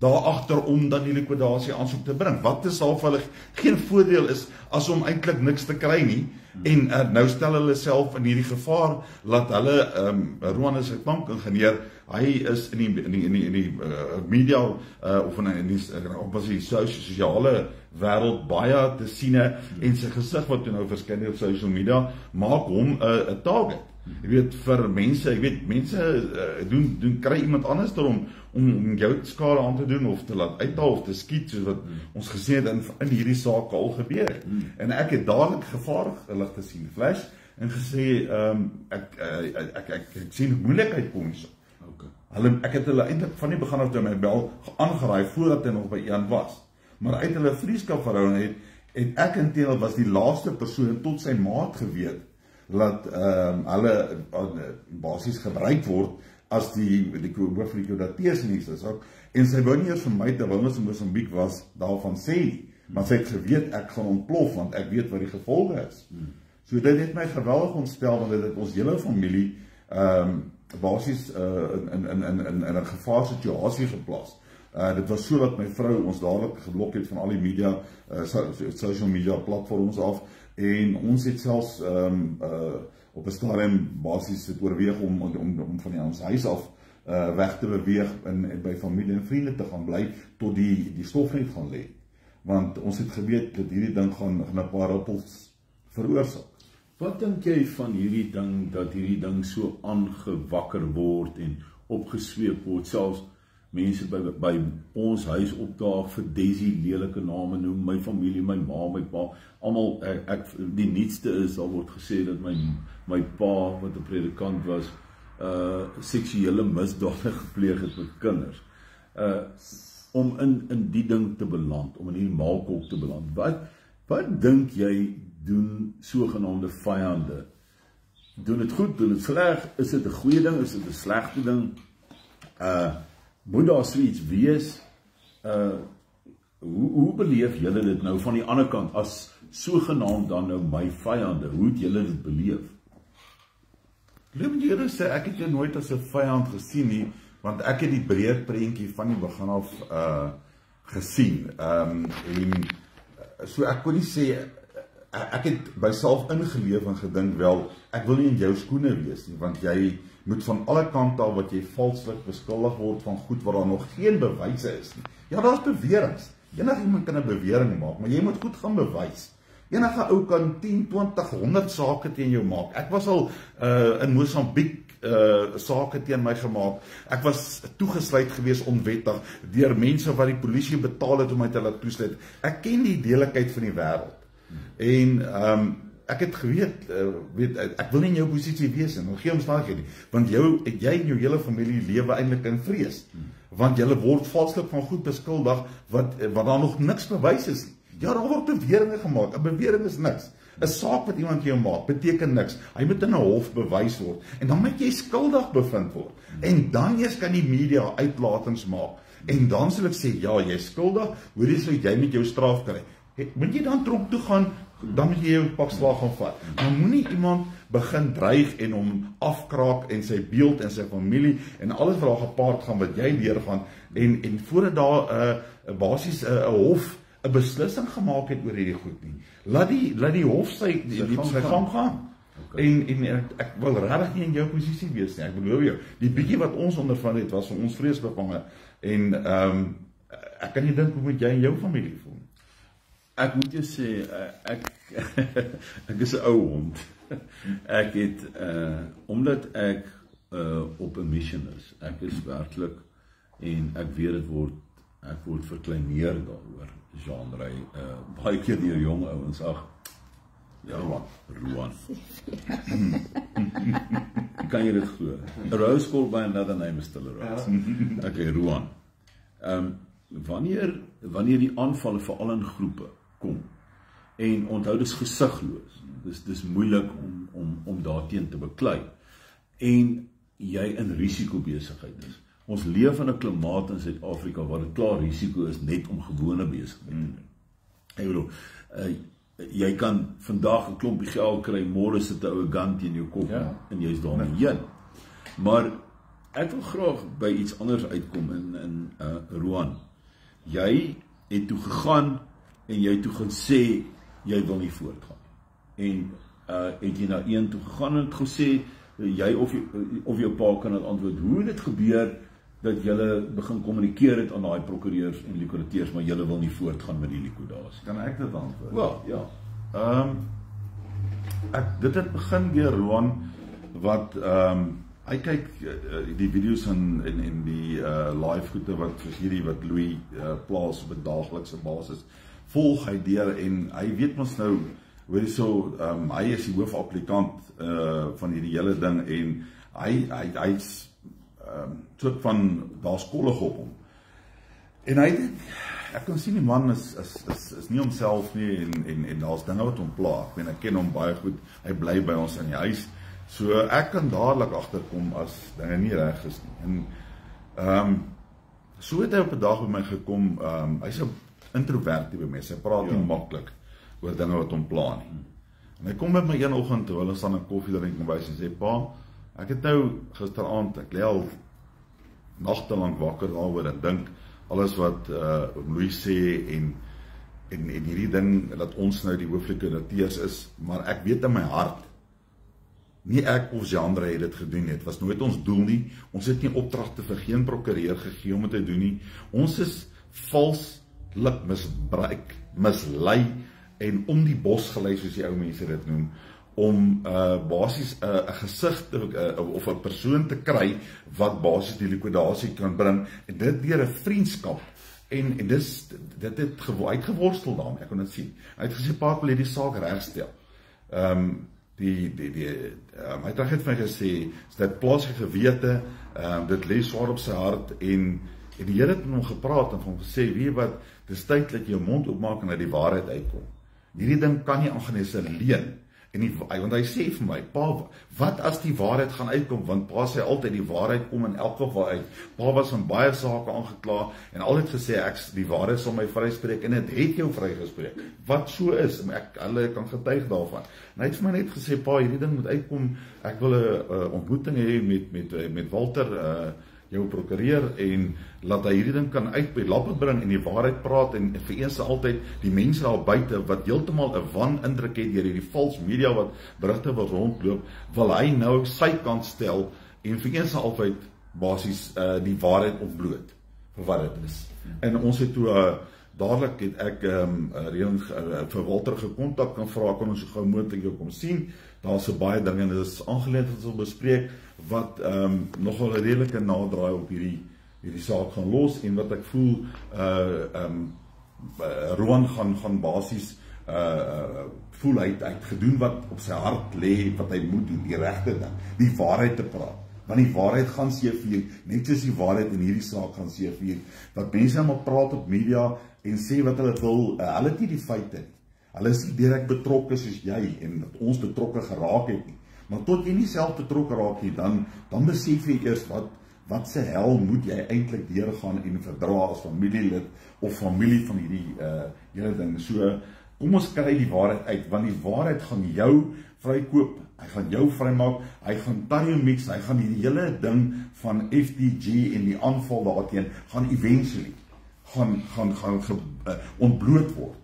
daar agter om dan die likwidasie aansoek te bring. Wat is daar vir hulle geen voordeel is as om eintlik niks te kry nie. En uh, nou stel hulle self in hierdie gevaar dat hulle ehm um, Roan is 'n klankingenieur hy is in die in die in die, in die uh, media uh, of in in die op was die sosiale wêreld baie te sien en sy gesig wat nou verskyn op social media maak hom 'n uh, target. Jy weet vir mense, jy weet mense uh, doen doen kry iemand anders daarom om om jou skade aan te doen of te laat uithaal of te skiet soos wat mm. ons gesien het in in hierdie saak al gebeur. Mm. En ek het dadelik gevaar gelig te sien flash en gesê ehm um, ek, uh, ek, ek ek ek sien moeilikheid kom hier. Okay. Hulle ek het hulle eintlik van die begin af toe my bel aangeraai voordat hy nog by een was. Maar uit hulle vriendskap verhouding het het ek intedeel was die laaste persoon tot sy maat geweet laat ehm um, hulle uh, basies gebruik word as die die hoof van die Kodatees nie is ook en sy wou nie eers vir my terwyl ons in Mosambiek was daarvan sê nie maar sy het geweet ek gaan ontplof want ek weet wat die gevolge is. Hmm. So dit het my geweldig ontstel want dit het ons hele familie ehm um, basies uh, in in in in in 'n gevaar situasie geplaas. Uh dit was so dat my vrou ons dadelik geblok het van al die media uh social media platforms af en ons het selfs ehm um, uh op 'n stadium basies het oorweeg om om om van die ons huis af uh weg te beweeg in, by familie en vriende te gaan bly tot die die stof net gaan lê. Want ons het geweet dat hierdie ding gaan gaan 'n paar rippels veroorsaak. Wat dink jy van hierdie ding dat hierdie ding so aangewakker word en opgesweep word selfs mense by by ons huis opdaag vir Desi lelike name noem, my familie, my ma, my pa, almal ek, ek die nuutste is al word gesê dat my my pa wat 'n predikant was, uh seksuele misdade gepleeg het met kinders. Uh om in in die ding te beland, om in hierdie maalkok te beland. Wat wat dink jy doen sogenaamde vyande? Doen dit goed, doen dit sleg? Is dit 'n goeie ding, is dit 'n slegte ding? Uh moet daar so iets wees uh hoe hoe beleef julle dit nou van die ander kant as sogenaamd dan nou my vyande? Hoe het julle dit beleef? Lem die Here sê ek het jou nooit as 'n vyand gesien nie want ek het die breër prentjie van die begin af uh gesien. Ehm um, en so ek kon nie sê ek het myself ingeleef en gedink wel ek wil nie in jou skoene wees nie want jy moet van alle kante al wat jy valslik beskuldig word van goed waar daar nog geen bewyse is nie. Ja, daar's beweringe. Enige iemand kan 'n bewering maak, maar jy moet goed gaan bewys. Enige ou kan 10, 20, 100 sake teen jou maak. Ek was al uh in Mosambiek uh sake teen my gemaak. Ek was toegesluit gewees onwettig deur mense wat die polisie betaal het om my te laat toesluit. Ek ken die deelikheid van die wêreld. En ehm um, ek het geweet uh, weet ek wil nie in jou posisie wees in geen omstandighede nie want jou jy en jou hele familie lewe eintlik in vrees want julle word valslik van goed beskuldig wat wat daar nog niks bewys is ja daar word beweringe gemaak 'n bewering is niks. 'n saak wat iemand jou maak beteken niks. Hy moet in 'n hof bewys word en dan moet jy skuldig bevind word. En dan eers kan die media uitlatings maak en dan sal ek sê ja jy's skuldig. Hoorie sou jy met jou straf kry. Moet jy dan tronk toe gaan dan moet jy jou pak slag gaan vat maar moenie iemand begin dreig en hom afkraak en sy beeld en sy familie en alles wat daar gepaard gaan wat jy leer gaan en en voordat daar 'n uh, 'n basies 'n uh, hof 'n beslissing gemaak het oor hierdie goed nie laat die laat die hof sy die, die, sy gang gaan Okay. En en ek, ek wil regtig nie in jou posisie wees nie. Ek belowe jou, die bietjie wat ons ondervind het was vir ons vreesbevange en ehm um, ek kan nie dink hoe moet jy en jou familie voel. Ek moet jou sê eh, ek ek is 'n ou hond. Ek het uh omdat ek uh op 'n mission is. Ek is werklik en ek weet dit word ek word verkleineer daaroor. Jean Rey uh baie keer deur jong ouens ag Ja, Ruan. kan jy dit glo? A rose called by another name is still a rose. Okay, Ruan. Ehm um, wanneer wanneer die aanvalle veral in groepe kom. En onthou dis gesigloos. Dis dis moeilik om om om daarteen te beklei. En jy in risiko besigheid is. Ons leef in 'n klimaat in Suid-Afrika waar dit klaar risiko is net om gewone besigheid te doen. Ek bedoel, uh, jy kan vandag 'n klompie geld kry, môre sit 'n ou gun teen jou kop Ja. en jy's daarmee heen. Maar ek wil graag by iets anders uitkom in in uh Roan. Jy het toe gegaan en jy toe gesê jy wil nie voortgaan. En uh het jy na een toe gegaan en het gesê jy of jy, of jou pa kan dit antwoord hoe het dit gebeur dat julle begin kommunikeer het aan daai prokureurs en likudateurs maar julle wil nie voortgaan met die likwidasie. Kan ek dit antwoord? Wel, ja. Ehm um, ek dit het begin deur Roan wat ehm um, hy kyk uh, die video's en en en die uh live goede wat soos hierdie wat Louis uh, plaas op 'n daaglikse basis volg hy deur en hy weet mos nou hoorie so ehm um, hy is die hoofapplikant uh van hierdie hele ding en hy hy hy's ehm um, soort van daar's kollig op hom. En hy het ek kan sien die man is is is is nie homself nie en en en daar's dinge wat hom pla. Ek meen ek ken hom baie goed. Hy bly by ons in die huis. So ek kan dadelik agterkom as dinge nie reg is nie. En ehm um, so het hy op 'n dag by my gekom. Ehm um, hy's 'n introvert tipe mens. Hy praat nie Ja. maklik oor dinge wat hom pla nie. En hy kom met my een oggend toe hulle staan 'n koffie drink en hy sê pa, ek het nou gisteraand ek lê al nagte lank wakker daaroor en dink alles wat uh Louis sê en en en hierdie ding dat ons nou die hooflike dateurs is, maar ek weet in my hart nie ek of Jandre het dit gedoen nie. Dit was nooit ons doel nie. Ons het nie opdragte vir geen prokureur gegee om dit te doen nie. Ons is valslik misbruik, mislei en om die bos gelei soos die ou mense dit noem om uh basies 'n uh, gesig uh, of 'n persoon te kry wat basies die likwidasie kan bring en dit deur 'n vriendskap. En en dis dit het gewo, uitgeworstel daarmee ek kon dit sien. Hy het gesê pa ek wil hierdie saak regstel. Ehm um, die die die um, hy het reg vir my gesê dit plaaslike gewete? Ehm um, dit lê swaar op sy hart. En en die Here het met hom gepraat en hom gesê weet wat dis tyd dat jy jou mond oopmaak en uit die waarheid uitkom. Hierdie ding kan nie aangaan as 'n leuen en die, want hy sê vir my pa wat as die waarheid gaan uitkom? Want pa sê altyd die waarheid kom in elk geval uit. Pa was van baie sake aangekla en altyd gesê ek die waarheid sal my vryspreek en dit het jou vrygespreek. Wat so is ek hulle kan getuig daarvan. En hy het vir my net gesê pa hierdie ding moet uitkom. Ek wil 'n uh, ontmoeting hê met met met Walter uh, jou prokureur en laat hy hierdie ding kan uit by lappe bring en die waarheid praat en vir eens en altyd die mense daar buite wat heeltemal 'n wan indruk het deur hierdie vals media wat berigte wat rondloop, wil hy nou sy kant stel en vir eens en altyd basies uh die waarheid ontbloot vir wat dit is. En ons het toe uh dadelik het ek ehm um, reëling uh, vir Walter gekontak en vra kon ons gou moontlik jou kom sien. Daar's so baie dinge en dit is aangeleentheid wat ons bespreek wat ehm um, nogal 'n redelike naderdraai op hierdie hierdie saak gaan los en wat ek voel uh ehm um, Roan gaan gaan basies uh voel hy hy het gedoen wat op sy hart lê wat hy moet doen die regte ding die waarheid te praat. Want die waarheid gaan seëvier net soos die waarheid in hierdie saak gaan seëvier. Wat mense net maar praat op media en sê wat hulle wil uh, hulle het nie die feite nie. Hulle is nie direk betrokke soos jy en dat ons betrokke geraak het nie maar tot jy nie self betrokke raak nie dan dan besef jy eers wat wat se hel moet jy eintlik deurgaan en verdra as familielid of familie van hierdie uh hele ding. So kom ons kry die waarheid uit want die waarheid gaan jou vrykoop. Hy gaan jou vrymaak. Hy gaan Tannie Mix. Hy gaan hierdie hele ding van FDG en die aanval daarteen gaan eventually gaan gaan gaan ge, uh, ontbloot word.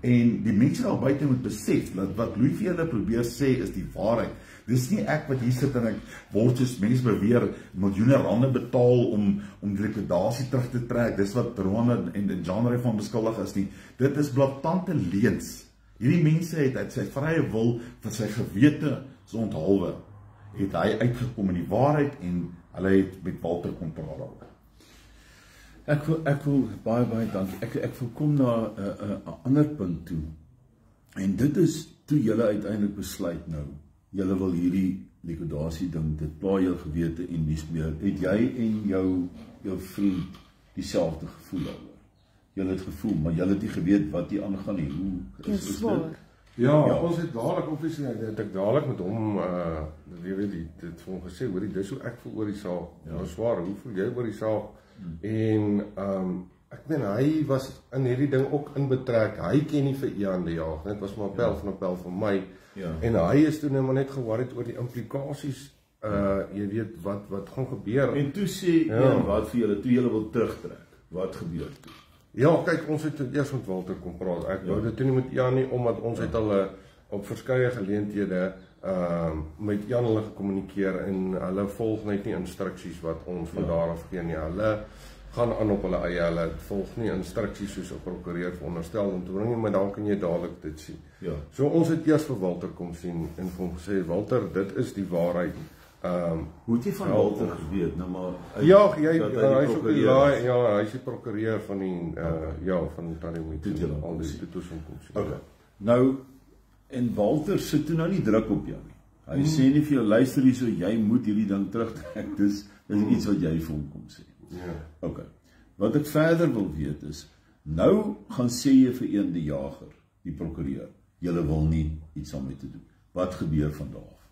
En die mense daar buite moet besef dat wat Louis vir hulle probeer sê is die waarheid dis nie ek wat hier sit en ek word soos mense beweer miljoene rande betaal om om die likwidasie terug te trek. Dis wat Rwanda en en genre van beskuldig is nie. Dit is blaatante leuns. Hierdie mense het uit sy vrye wil vir sy gewete se onthalwe het hy uitgekom in die waarheid en hulle het met Walter kon praat daaroor. Ek wil ek wil baie baie dankie. Ek ek wil kom na 'n uh, 'n uh, ander punt toe. En dit is toe julle uiteindelik besluit nou, julle wil hierdie likwidasie ding, dit pla jou gewete en dis meer. Het jy en jou jou vriend dieselfde gevoel daaroor? Julle het gevoel, maar julle het nie geweet wat hier aangaan nie. Hoe is, is dit? Ja, Ja. ons het dadelik obviously het ek dadelik met hom uh weet weet die dit vir hom gesê, hoorie, dis hoe ek voel oor die saak. Ja, nou swaar, hoe voel jy oor die saak? Hmm. En ehm um, ek meen hy was in hierdie ding ook in betrek. Hy ken nie vir Ian die Jaag, dit was maar 'n appel ja. van 'n appel van my. Ja. En hy is toe nou maar net geworried oor die implikasies uh jy weet wat wat gaan gebeur. En toe sê Ja. ja. een wat vir julle toe julle wil terugtrek. Wat gebeur toe? Ja, kyk, ons het eers met Walter kom praat. Ek wou Ja. dit toe nie met Jan nie omdat ons het al 'n op verskeie geleenthede ehm met Jan hulle gekommunikeer en hulle volg net nie instruksies wat ons van Ja. daar af gee nie. Hulle gaan aan op hulle eie. Hulle volg nie instruksies soos 'n prokureur veronderstel om te bring nie, maar dan kan jy dadelik dit sien. Ja. So ons het eers vir Walter kom sien en vir hom gesê Walter, dit is die waarheid. Ehm Hoe het jy van Walter ons- geweet nou maar uit- Ja, jy hy's ook die laai, ja, hy's die prokureur van die uh ja, van Toe jy hom al die die toestand kom sien. Okay. Nou en Walter sit toe nou nie druk op jou nie. Hy Hmm. sê nie vir jou luister hierso jy moet hierdie ding terugtrek. Dis dis iets wat jy vir hom kom sê. Ja. Okay. Wat ek verder wil weet is nou gaan sê jy vir een die jager, die prokureur, julle wil nie iets daarmee te doen. Wat gebeur van daar af?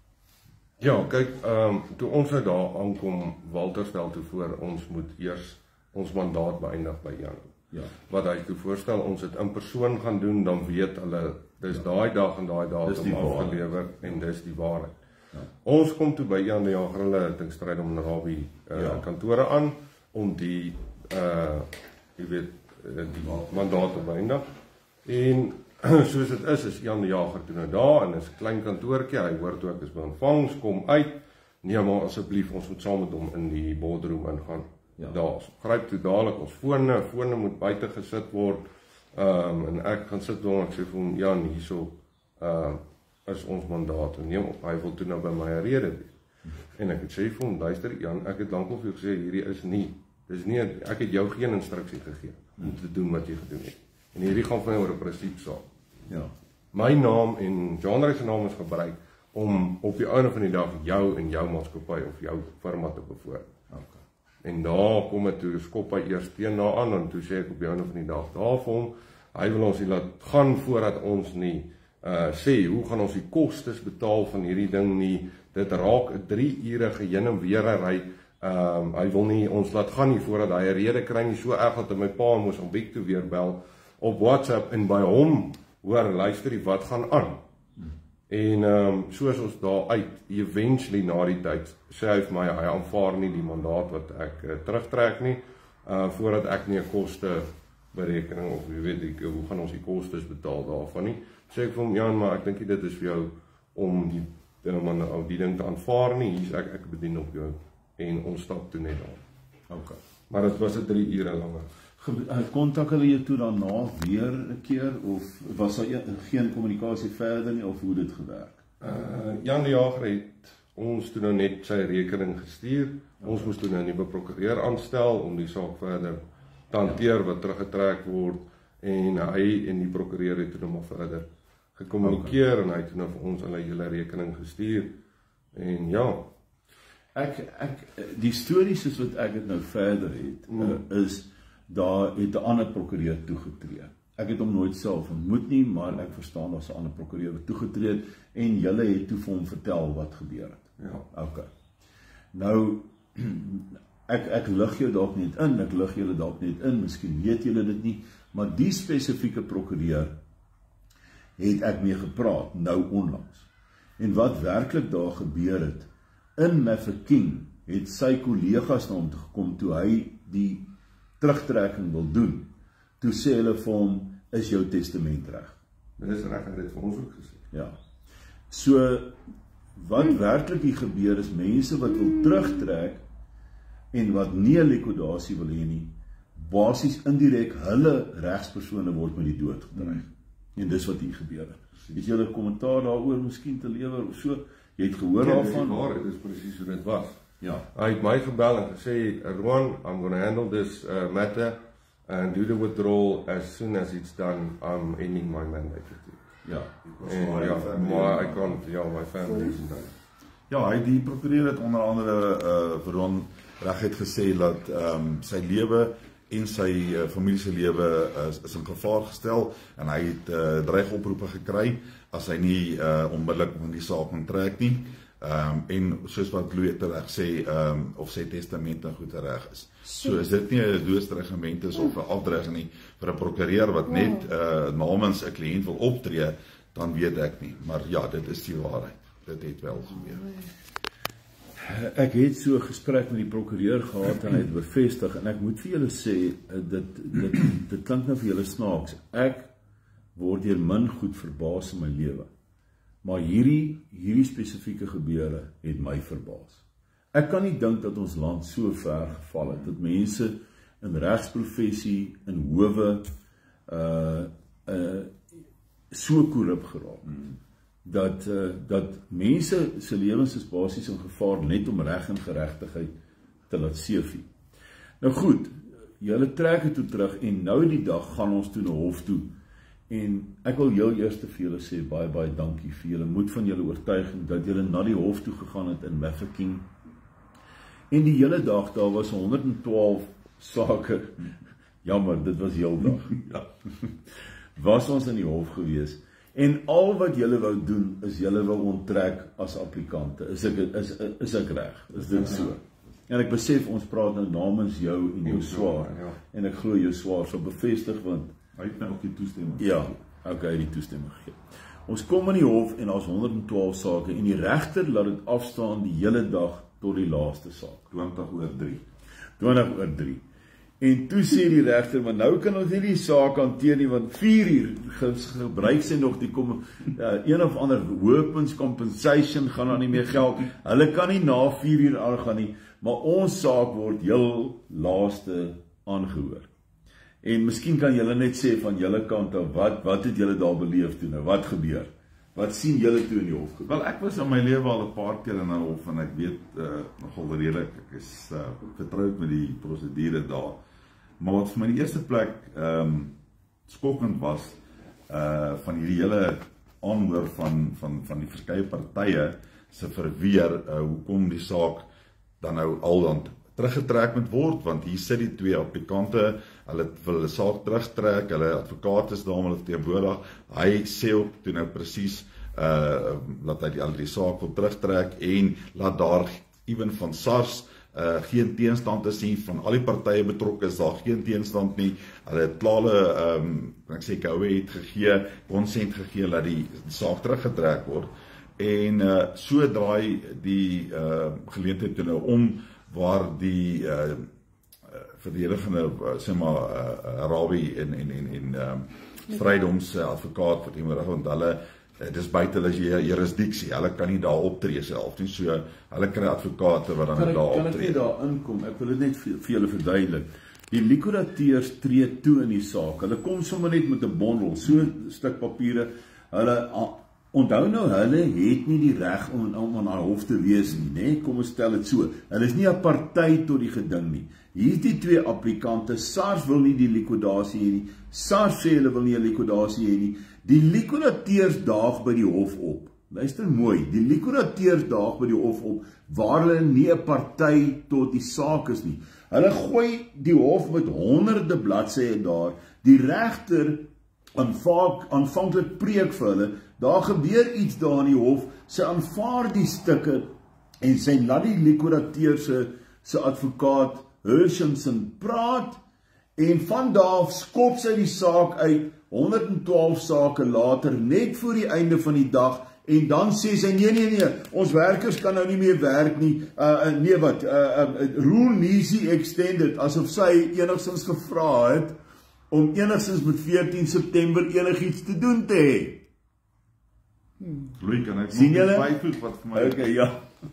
Ja, kyk, ehm um, toe ons nou daar aankom, Walter stel toe voor ons moet eers ons mandaat beëindig by Jan. Ja. Wat hy toe voorstel ons dit in persoon gaan doen, dan weet hulle dis ja. daai dag en daai datum die waarheid. afgelewer en dis die waarheid. Ja. Ons kom toe by Jan die Jager hulle het in stryd om Narabi uh, Ja. ja. kantore aan om die uh jy weet uh, die mandaat te beëindig. En soos dit is, is Jan Jager toe nou daar is 'n klein kantoortjie. Hy hoor toe ek is by ontvangs kom uit. Nee maar asseblief ons moet saam met hom in die boardroom ingaan. Ja. Daar gryp toe dadelik ons fone, fone moet buite gesit word. Ehm um, en ek gaan sit daar en ek sê vir hom Jan hierso ehm uh, is ons mandaat en neem op. Hy wil toe nou by my rede weet. En ek het sê vir hom, luister Jan, ek het lankal vir jou gesê hierdie is nie. Dis nie ek het jou geen instruksie gegee om te doen wat jy gedoen het. En hierdie gaan van jou oor 'n prinsip saak. Ja. My naam en genre se naam is gebruik om op die einde van die dag jou en jou maatskappy of jou firma te bevoordeel. Okay. En daar kom dit toe skop hy eers teen na aan en toe sê ek op die einde van die dag daar vir hom, hy wil ons nie laat gaan voordat ons nie uh sê hoe gaan ons die kostes betaal van hierdie ding nie. Dit raak 'n 3 urige heen en weer ry. Ehm um, hy wil nie ons laat gaan nie voordat hy 'n rede kry nie so erg dat my pa in Mosambiek toe weer bel op WhatsApp en by hom hoor luister jy wat gaan aan. En ehm um, soos ons daar uit eventually na die tyd sê hy vir my hy aanvaar nie die mandaat wat ek uh, terugtrek nie uh voordat ek nie 'n koste berekening of jy weet ek, hoe gaan ons die kostes betaal daarvan nie. Sê ek vir hom Jan, maar ek dink dit is vir jou om die dinge man ou die ding te aanvaar nie. Hier's ek ek bedien op jou en ons stap toe net daar. Okay. Maar dit was 'n 3 ure lange. Ge- eh, Kontak hulle jou toe daarna weer 'n keer of was daar een- geen kommunikasie verder nie of hoe dit gewerk? Uh Jan die Jager het ons toe nou net sy rekening gestuur. Ons moes toe nou 'n nuwe prokureur aanstel om die saak verder te hanteer wat teruggetrek word en hy en die prokureur het toe nou maar verder gekommunikeer okay. en hy het nou vir ons hulle hele rekening gestuur. En ja, Ek ek die storie soos wat ek dit nou verder het mm. uh, is daar het 'n ander prokureur toegetree. Ek het hom nooit self ontmoet nie, maar ek verstaan daar's 'n ander prokureur wat toegetree het en julle het toe vir hom vertel wat gebeur het. ja. OK. Nou ek ek lig jou dalk net in, ek lig julle dalk net in, miskien weet julle dit nie, maar die spesifieke prokureur het ek mee gepraat nou onlangs. En wat werklik daar gebeur het in Mafeking het sy kollegas na hom toe gekom toe hy die terugtrekking wil doen. Toe sê hulle vir hom is jou testament reg. Dit is reg, hy het dit vir ons ook gesê. Ja. So wat werklik hier gebeur is mense wat wil terugtrek en wat nie 'n likwidasie wil hê nie, basies indirek hulle regspersone word met die dood gedreig. En dis wat hier gebeur het. Het jy 'n kommentaar daaroor miskien te lewer of so? Jy het gehoor Ja, daarvan? waar, dit is presies hoe dit was. Ja. Hy het my gebel en gesê, "Roan, I'm going to handle this uh, matter and do the withdrawal as soon as it's done. I'm ending my mandate." with you." Ja. En ja, maar I can't, ja, my family is in that. Ja, hy die prokureur het onder andere uh vir hom reguit gesê dat ehm um, sy lewe en sy uh, familie se lewe is, is in gevaar gestel en hy het uh, dreigoproepe gekry as hy nie uh onmiddellik van die saak onttrek nie. Ehm um, en soos wat Louis reg sê, ehm um, of sê testamente goed reg is. So is dit nie 'n doodstregement is of 'n afdreg nie vir 'n prokureur wat net uh namens 'n kliënt wil optree, dan weet ek nie, maar ja, dit is die waarheid. Dit het wel gebeur. Ek het so 'n gesprek met die prokureur gehad en hy het bevestig en ek moet vir julle sê eh, dit dit dit klink nou vir julle snaaks. Ek word deur min goed verbaas in my lewe. Maar hierdie hierdie spesifieke gebeure het my verbaas. Ek kan nie dink dat ons land so ver geval het dat mense in regsprofessie in howe uh uh so korrup geraak. Hmm dat uh, dat mense se lewens is basies in gevaar net om reg en geregtigheid te laat seefie. Nou goed, julle trek dit toe terug en nou die dag gaan ons toe na hof toe. En ek wil jou eers te vir julle sê baie baie dankie vir julle moed van julle oortuiging dat julle na die hof toe gegaan het in Mafeking. En die hele dag daar was 112 sake. Jammer, dit was heeldag. ja. Was ons in die hof gewees? En al wat julle wou doen is julle wou onttrek as applikante. Is ek is is ek reg? Is dit so? En ek besef ons praat nou namens jou en jou swaar. Ja. En ek glo jou swaar sal bevestig want hy het nou ook die toestemming. Ja, okay, die toestemming gegee. Ons kom in die hof en daar's 112 sake en die regter laat dit afstaan die hele dag tot die laaste saak, 20 oor 3. 20 oor 3. En toe sê die regter, maar nou kan ons nie die saak hanteer nie want 4 uur gebruik sy nog die kom uh, een of ander weapons compensation gaan dan nie meer geld. Hulle kan nie na 4 uur aangaan nie, maar ons saak word heel laaste aangehoor. En miskien kan julle net sê van julle kant af wat wat het julle daar beleef toe nou? Wat gebeur? Wat sien julle toe in die hof? Wel ek was in my lewe al 'n paar keer in 'n hof en ek weet uh, nogal redelik ek is uh, vertroud met die prosedure daar. Maar wat vir my die eerste plek ehm um, skokkend was uh van hierdie hele aanhoor van van van die verskeie partye se verweer uh, hoekom die saak dan nou al dan teruggetrek moet word want hier sit die twee applikante hulle wil hulle saak terugtrek hulle advokaat is daar om hulle teenwoordig hy sê ook toe nou presies uh laat hy die al die saak wil terugtrek en laat daar ewen van SARS uh geen teenstand te sien van al die partye betrokke is daar geen teenstand nie. Hulle het klare ehm um, ek sê goue het gegee, konsent gegee dat die, saak teruggetrek word. En uh so draai die uh geleentheid toe nou om waar die uh verdedigende sê maar uh, Arabi en en en en ehm um, Vrydoms advokaat wat reg want hulle dit is buite hulle jurisdiksie. Hulle kan nie daar optree self nie. So hulle kry advokate wat dan daar optree. Kan ek net daar inkom? Ek wil dit net vir, vir julle verduidelik. Die likurateurs tree toe in die saak. Hulle kom sommer net met 'n bondel, so 'n stuk papiere. Hulle onthou nou hulle het nie die reg om om aan haar hof te wees nie, nê? Kom ons stel dit so. Hulle is nie 'n party tot die geding nie. Hier is die twee applikante. SARS wil nie die likudasie hê nie. SARS sê hulle wil nie 'n likudasie hê nie. Die likudateurs daag by die hof op. Luister mooi, die likudateurs daag by die hof op waar hulle nie 'n party tot die saak is nie. Hulle gooi die hof met honderde bladsye daar. Die regter aanvaak aanvanklik preek vir hulle. Daar gebeur iets daar in die hof. Sy aanvaar die stukke en sy laat die likudateurs se se advokaat Hershenson praat en van daar af skop sy die saak uit 112 sake later net voor die einde van die dag en dan sê sy nee nee nee ons werkers kan nou nie meer werk nie. Uh, uh nee wat uh, uh rule easy extended asof sy enigstens gevra het om enigstens met 14 September enigiets te doen te hê. Louis kan ek sien julle? vyf voet wat vir my Okay ja.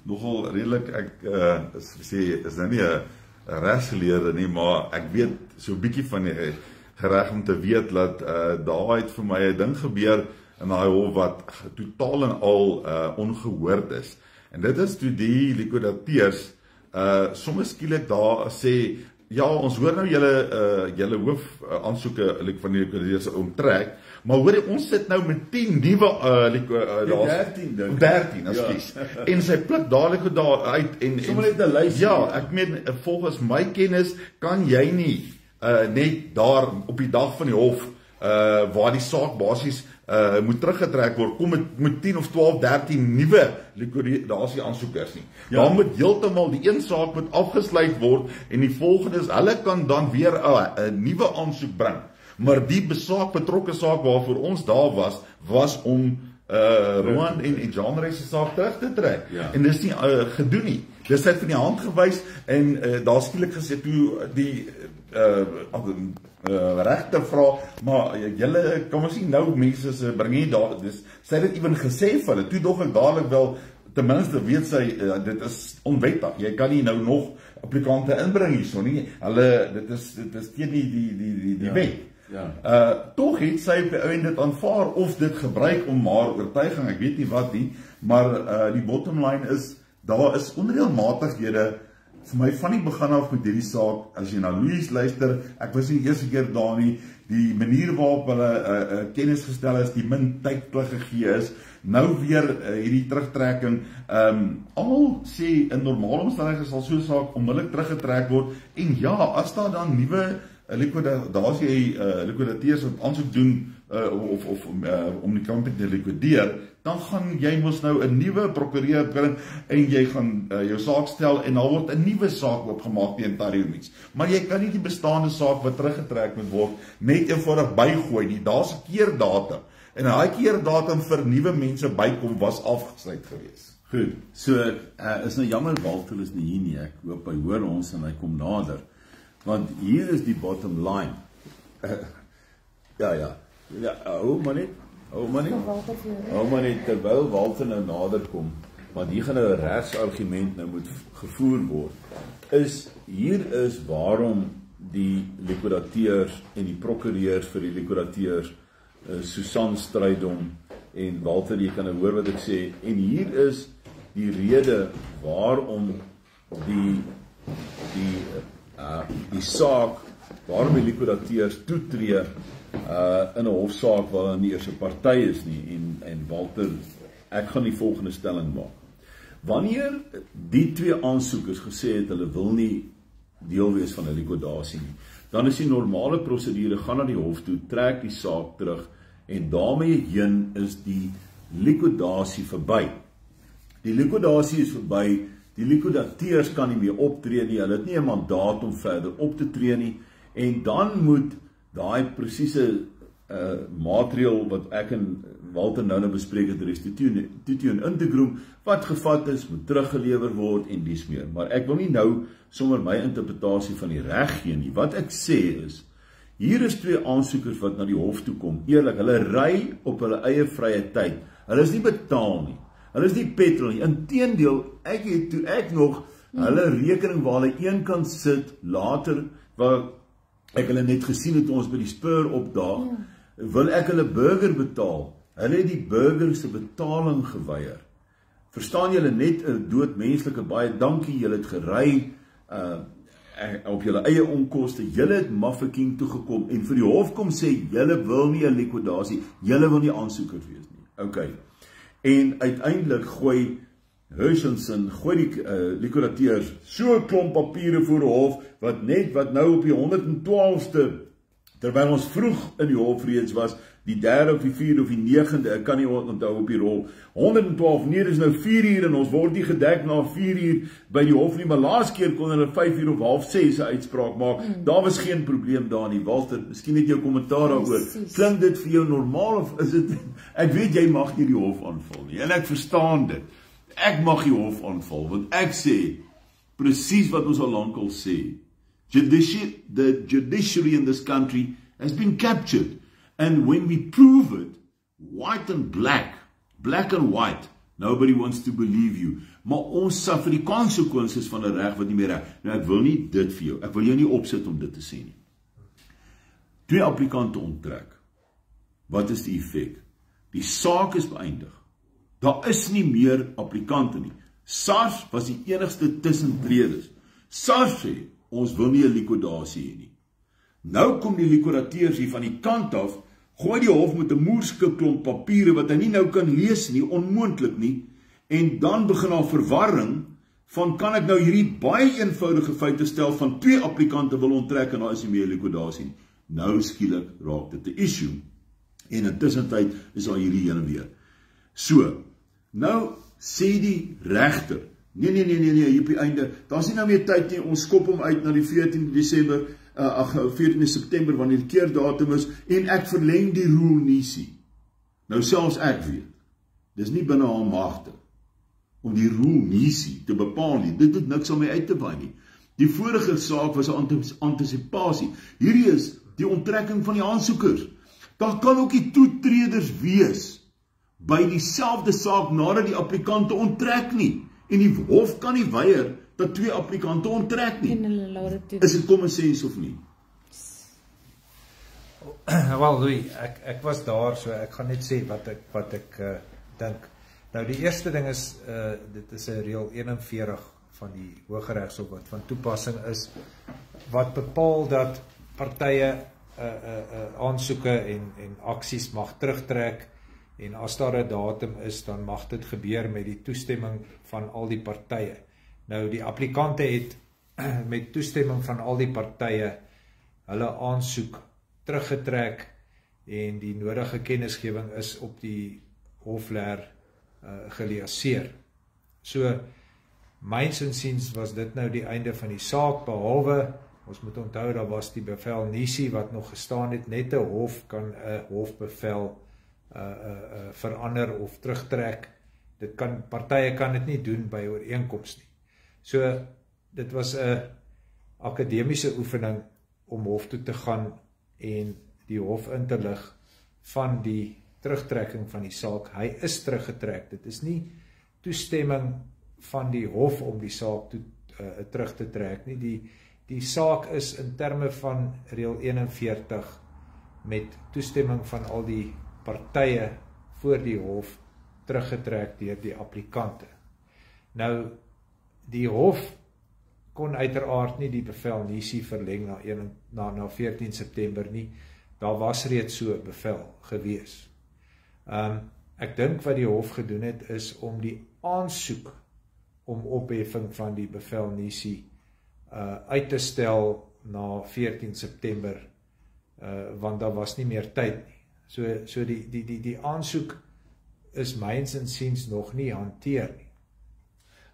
Nogal redelik ek uh is sê is nou nie 'n regsgeleerde nie maar ek weet so 'n bietjie van die gereg om te weet dat uh daar het vir my 'n ding gebeur in daai hof wat totaal en al uh ongehoord is. En dit is toe die likudateurs uh sommer skielik daar sê ja, ons hoor nou julle uh julle hoof uh, aansoeke like van die likudateurs omtrek, maar hoor jy ons sit nou met 10 nuwe uh liku uh, daar 13 dink 13 ekskuus. Ja. en sy pluk dadelik daar uit en sommer net 'n lys. Ja, ek meen volgens my kennis kan jy nie uh net daar op die dag van die hof uh waar die saak basies uh moet teruggetrek word, kom dit met 10 of 12, 13 nuwe likwidasie aansoekers nie. Ja. Dan moet heeltemal die een saak moet afgesluit word en die volgende is hulle kan dan weer 'n 'n nuwe aansoek bring. Maar die besaak betrokke saak waarvoor ons daar was, was om uh Roan en en Jean Reis se saak terug te trek. Ja. En dis nie uh, gedoen nie. Dis net van die hand gewys en uh, daar skielik gesê toe die uh, uh regter vra maar julle kom ons sien nou mense se bring hier daar dis sy het dit ewen gesê vir hulle toe dog ek dadelik wel ten minste weet sy uh, dit is onwettig jy kan nie nou nog applikante inbring hierso nie hulle dit is dit is teen die die die die, die ja. wet ja uh tog het sy en dit aanvaar of dit gebruik om maar oortuiging ek weet nie wat nie maar uh die bottom line is daar is onreëlmatighede vir my van die begin af met hierdie saak, as jy na Louis luister, ek was nie die eerste keer daar nie, die manier waarop hulle uh, uh, kennis gestel is, die min tyd wat gegee is, nou weer uh, hierdie terugtrekking, um, al sê in normale omstandighede sal so 'n saak onmiddellik teruggetrek word. En ja, as daar dan nuwe uh, likwidasie uh, likwidateurs wat aansoek doen uh, of of uh, om die company te likwideer, dan gaan jy mos nou 'n nuwe prokureur bring en jy gaan uh, jou saak stel en daar word 'n nuwe saak oopgemaak teen Tariumits. Maar jy kan nie die bestaande saak wat teruggetrek moet word net eenvoudig bygooi nie. Daar's 'n keerdatum. En daai keerdatum vir nuwe mense bykom was afgesluit gewees. Goed. So uh, is nou jammer Walter is nie hier nie. Ek hoop hy hoor ons en hy kom nader. Want hier is die bottom line. Uh, ja ja. Ja, hou maar net. Hou maar net. Hou maar net terwyl Walter nou nader kom, want hier gaan nou 'n regsargument nou moet gevoer word. Is hier is waarom die likwidateurs en die prokureurs vir die likwidateurs uh, Susan Strydom en Walter jy kan nou hoor wat ek sê en hier is die rede waarom die die uh die saak waarom die likwidateurs toetree uh in 'n hofsaak waar hulle nie eers 'n party is nie en en Walter ek gaan die volgende stelling maak. Wanneer die twee aansoekers gesê het hulle wil nie deel wees van 'n likwidasie nie, dan is die normale prosedure gaan na die hof toe, trek die saak terug en daarmee heen is die likwidasie verby. Die likwidasie is verby. Die likwidateurs kan nie meer optree nie. Hulle het nie 'n mandaat om verder op te tree nie en dan moet daai presiese uh materiaal wat ek en Walter nou nou bespreek het restitution tituun integrum wat gevat is moet teruggelewer word en dis meer. Maar ek wil nie nou sommer my interpretasie van die reg gee nie. Wat ek sê is hier is twee aansoekers wat na die hof toe kom. Eerlik hulle ry op hulle eie vrye tyd. Hulle is nie betaal nie. Hulle is nie petrol nie. Inteendeel ek het toe ek nog hulle rekening waar hulle een kan sit later waar ek hulle net gesien het ons by die spur opdaag, ja. wil ek hulle burger betaal. Hulle het die burger se betaling geweier. Verstaan julle net 'n doodmenslike baie dankie julle het gery uh op julle eie onkoste. Julle het Mafeking toe gekom en vir die hof kom sê julle wil nie 'n likwidasie, julle wil nie aansoeker wees nie. OK. En uiteindelik gooi Hershenson gooi die uh, likurateurs so 'n klomp papiere voor die hof wat net wat nou op die 112ste terwyl ons vroeg in die hof reeds was die 3de of die 4de of die 9de ek kan nie onthou op die rol 112 nee dis nou 4 uur en ons word nie gedek na 4 uur by die hof nie maar laas keer kon hulle 5 uur of half 6 'n uitspraak maak. Mm. daar was geen probleem daar nie. Walter miskien het jy 'n kommentaar daaroor. Klink dit vir jou normaal of is dit ek weet jy mag nie die hof aanval nie en ek verstaan dit ek mag die hof aanval want ek sê presies wat ons al lankal sê. Judiciary the judiciary in this country has been captured and when we prove it white and black, black and white, nobody wants to believe you. Maar ons suffer die konsekwensies van 'n reg wat nie meer reg. Nou ek wil nie dit vir jou. Ek wil jou nie opsit om dit te sê nie. Twee applikante onttrek. Wat is die effek? Die saak is beëindig. Daar is nie meer applikante nie. SARS was die enigste tussentredes. SARS sê ons wil nie 'n likwidasie hê nie. Nou kom die likwidateurs hier van die kant af, gooi die hof met 'n moerskip klomp papiere wat hy nie nou kan lees nie, onmoontlik nie, en dan begin daar verwarring van kan ek nou hierdie baie eenvoudige feite stel van twee applikante wil onttrek en daar is nie meer likwidasie nie. Nou skielik raak dit 'n issue. En intussen tyd is daar hierdie heen en weer. So, nou sê die regter, nee nee nee nee nee, hier op die einde, daar's nie nou meer tyd nie. Ons skop hom uit na die 14de Desember, uh, ag 14de September wanneer die keerdatum is en ek verleng die rule nisie. Nou selfs ek weet. Dis nie binne haar magte om die rule nisie te bepaal nie. Dit het niks om my uit te waai nie. Die vorige saak was 'n antisipasie. Hierdie is die onttrekking van die aansoekers. Daar kan ook die toetreders wees by dieselfde saak nadat die applikante onttrek nie en die hof kan nie weier dat twee applikante onttrek nie. Is dit common sense of nie? Wel, Louis, ek ek was daar so ek gaan net sê wat ek wat ek uh, dink. Nou die eerste ding is uh dit is 'n reël 41 van die Hooggeregshof wat van toepassing is wat bepaal dat partye 'n uh, 'n uh, uh, aansoeke en en aksies mag terugtrek en as daar 'n datum is dan mag dit gebeur met die toestemming van al die partye. Nou die applikante het met toestemming van al die partye hulle aansoek teruggetrek en die nodige kennisgewing is op die hofleer uh, geleaseer. So myns insiens was dit nou die einde van die saak behalwe ons moet onthou daar was die bevel nisie wat nog gestaan het net 'n hof kan 'n hofbevel uh uh uh verander of terugtrek. Dit kan partye kan dit nie doen by ooreenkoms nie. So dit was 'n akademiese oefening om hof toe te gaan en die hof in te lig van die terugtrekking van die saak. Hy is teruggetrek. Dit is nie toestemming van die hof om die saak toe uh, terug te trek nie. Die die saak is in terme van reël 41 met toestemming van al die partye voor die hof teruggetrek deur die applikante. Nou die hof kon uiteraard nie die bevel nisie verleng na 1 na na 14 September nie. Daar was reeds so 'n bevel gewees. Um ek dink wat die hof gedoen het is om die aansoek om opheffing van die bevel nisie uh uit te stel na 14 September uh want daar was nie meer tyd nie. So so die die die die aansoek is myns insiens nog nie hanteer nie.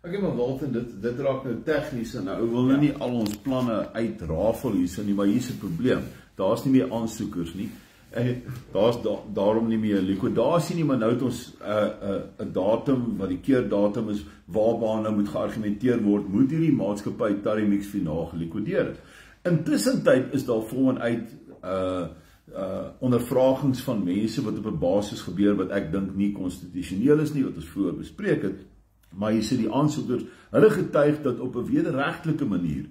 Het maar Walter dit dit raak nou tegnies en nou wil nou nie al ons planne uitrafel hierso nie, maar hier's 'n probleem. Daar's nie meer aansoekers nie. En daar's da, daarom nie meer likwidasie nie, maar nou het ons 'n uh, 'n uh, 'n datum wat die keerdatum is waarby nou moet geargumenteer word, moet hierdie maatskappy Tarimix finaal gelikwideer het. Intussen tyd is daar volgens uit uh uh ondervragings van mense wat op 'n basis gebeur wat ek dink nie konstitusioneel is nie wat ons vroeër bespreek het. Maar jy sê die aansoekers hulle getuig dat op 'n wederregtelike manier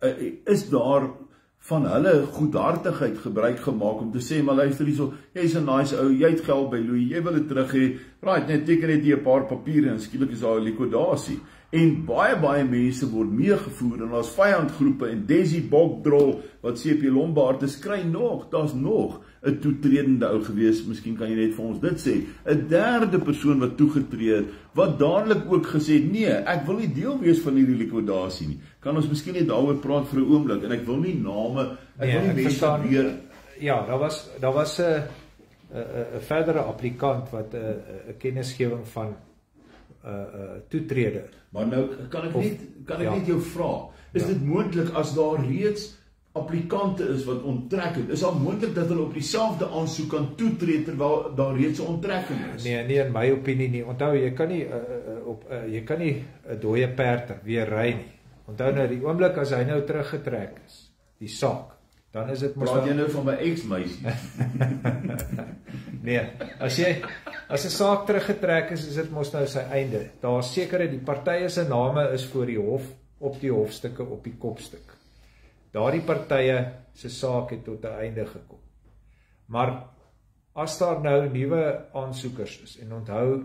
uh, is daar van hulle goedhartigheid gebruik gemaak om te sê maar luister hierso jy's 'n nice ou jy het geld by Louis jy wil dit terug hê. Right net teken net hier 'n paar papiere en skielik is daar 'n likwidasie en baie baie mense word meegevoer en daar's vyandgroepe en Desi Bokdrol wat CP Lombard te skry nog daar's nog 'n toetredende ou gewees miskien kan jy net vir ons dit sê. 'n derde persoon wat toegetree het wat dadelik ook gesê nee ek wil nie deel wees van hierdie likwidasie nie. Kan ons miskien net daaroor praat vir 'n oomblik? En ek wil nie name ek nee, wil nie mense weer ja daar was daar was 'n 'n 'n verdere applikant wat 'n 'n kennisgewing van uh, 'n uh, toetreder. Maar nou kan ek net kan ek ja. net jou vra, is ja. dit moontlik as daar reeds applikante is wat onttrek het, is daar moontlik dat hulle op dieselfde aansoek kan toetree terwyl daar reeds 'n onttrekking is? Nee, nee in my opinie nie. Onthou jy kan nie uh, uh, op uh, jy kan nie 'n dooie perd weer ry nie. Onthou nou die oomblik as hy nou teruggetrek is, die saak dan is dit mos Praat jy nou van my ex-meisie? nee, as jy as 'n saak teruggetrek is, is dit mos nou sy einde. Daar sekerre die partye se name is voor die hof op die hofstukke op die kopstuk. Daardie partye se saak het tot 'n einde gekom. Maar as daar nou nuwe aansoekers is en onthou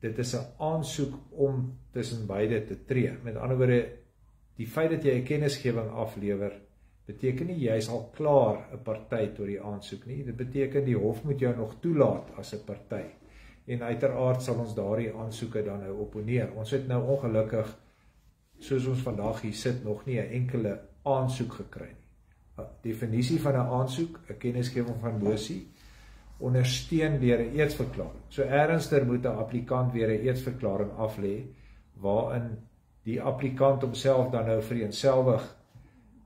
dit is 'n aansoek om tussen beide te tree. Met ander woorde, die feit dat jy 'n kennisgewing aflewer beteken nie jy is al klaar 'n party tot die aansoek nie. Dit beteken die hof moet jou nog toelaat as 'n party. En uiteraard sal ons daardie aansoeke dan nou opponeer. Ons het nou ongelukkig soos ons vandag hier sit nog nie 'n enkele aansoek gekry nie. definisie van 'n aansoek, 'n kennisgewing van mosie ondersteun deur 'n eetsverklaring. So ernsster moet 'n applikant weer 'n eetsverklaring aflê waarin die applikant homself dan nou vereenselwig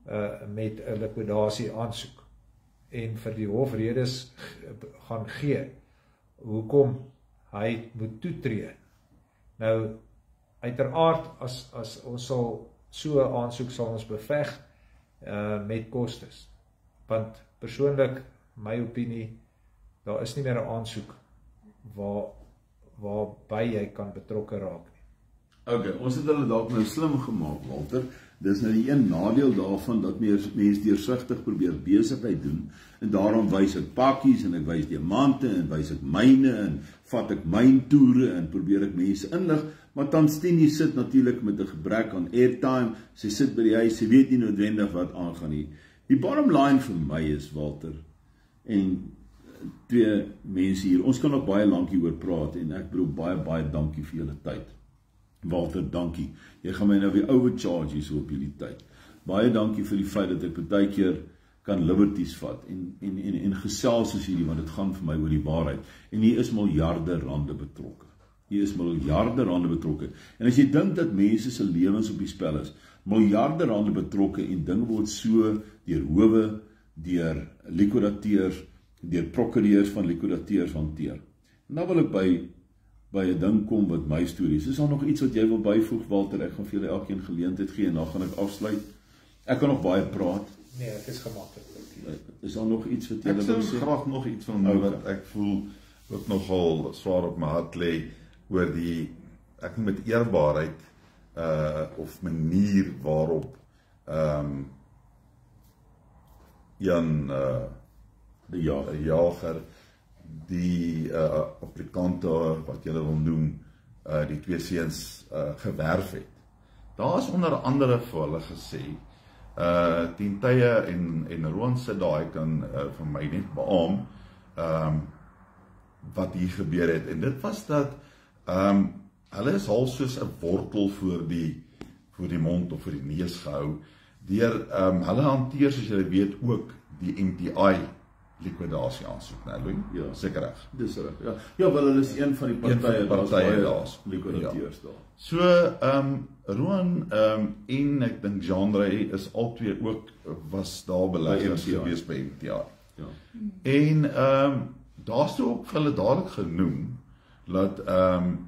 uh met 'n likwidasie aansoek en vir die hof redes gaan gee hoekom hy moet toetree. Nou uiteraard as as ons sal so 'n aansoek sal ons beveg uh met kostes. Want persoonlik my opinie daar is nie meer 'n aansoek waar waarby jy kan betrokke raak nie. Okay, ons het hulle dalk nou slim gemaak, Walter. Dis nou die een nadeel daarvan dat mense deursigtig probeer besigheid doen en daarom wys ek pakkies en ek wys diamante en wys ek myne en vat ek myntoere en probeer ek mense inlig, maar Tanstini sit natuurlik met 'n gebrek aan airtime. Sy sit by die huis, sy weet nie noodwendig wat aangaan nie. Die bottom line vir my is Walter en twee mense hier. Ons kan nog baie lank hieroor praat en ek bedoel baie baie dankie vir julle tyd. Walter, dankie. Jy gaan my nou weer overcharge hier so op hierdie tyd. Baie dankie vir die feit dat ek baie keer kan liberties vat en en en en gesels soos hierdie want dit gaan vir my oor die waarheid. En hier is miljarde rande betrokke. Hier is miljarde rande betrokke. En as jy dink dat mense se lewens op die spel is, miljarde rande betrokke en dinge word so deur howe, deur likwidateurs deur prokureurs van likwidateurs hanteer. Nou wil ek by by 'n ding kom wat my stories. Is daar nog iets wat jy wil byvoeg Walter? Ek gaan vir julle elkeen geleentheid gee en dan gaan ek afsluit. Ek kan nog baie praat. Nee, dit is gemaklik. Is daar nog iets wat jy wil sê? Ek graag nog iets van nou wat ek voel ook nogal swaar op my hart lê oor die ek met eerbaarheid uh of manier waarop ehm um, Jan uh die ja, jager die uh applikante wat julle wil noem uh die twee seuns uh gewerf het. Daar's onder andere vir hulle gesê uh teen tye en en Roan sit daai kan uh, vir my net beam ehm um, wat hier gebeur het. En dit was dat ehm um, hulle is al soos 'n wortel voor die voor die mond of vir die neus gehou. Deur ehm um, hulle hanteer soos julle weet ook die MTI likwidasie aansoek, né, Louis? Ja, seker reg. Dis reg. Ja. Ja, wel hulle is een van die partye partye daar's likwidateurs ja. daar. So, ehm um, Roan ehm um, en ek dink Jean-Ray is albei ook was daar beleggers gewees by MTI. Ja. En ehm um, daar's toe ook hulle dadelik genoem dat ehm um,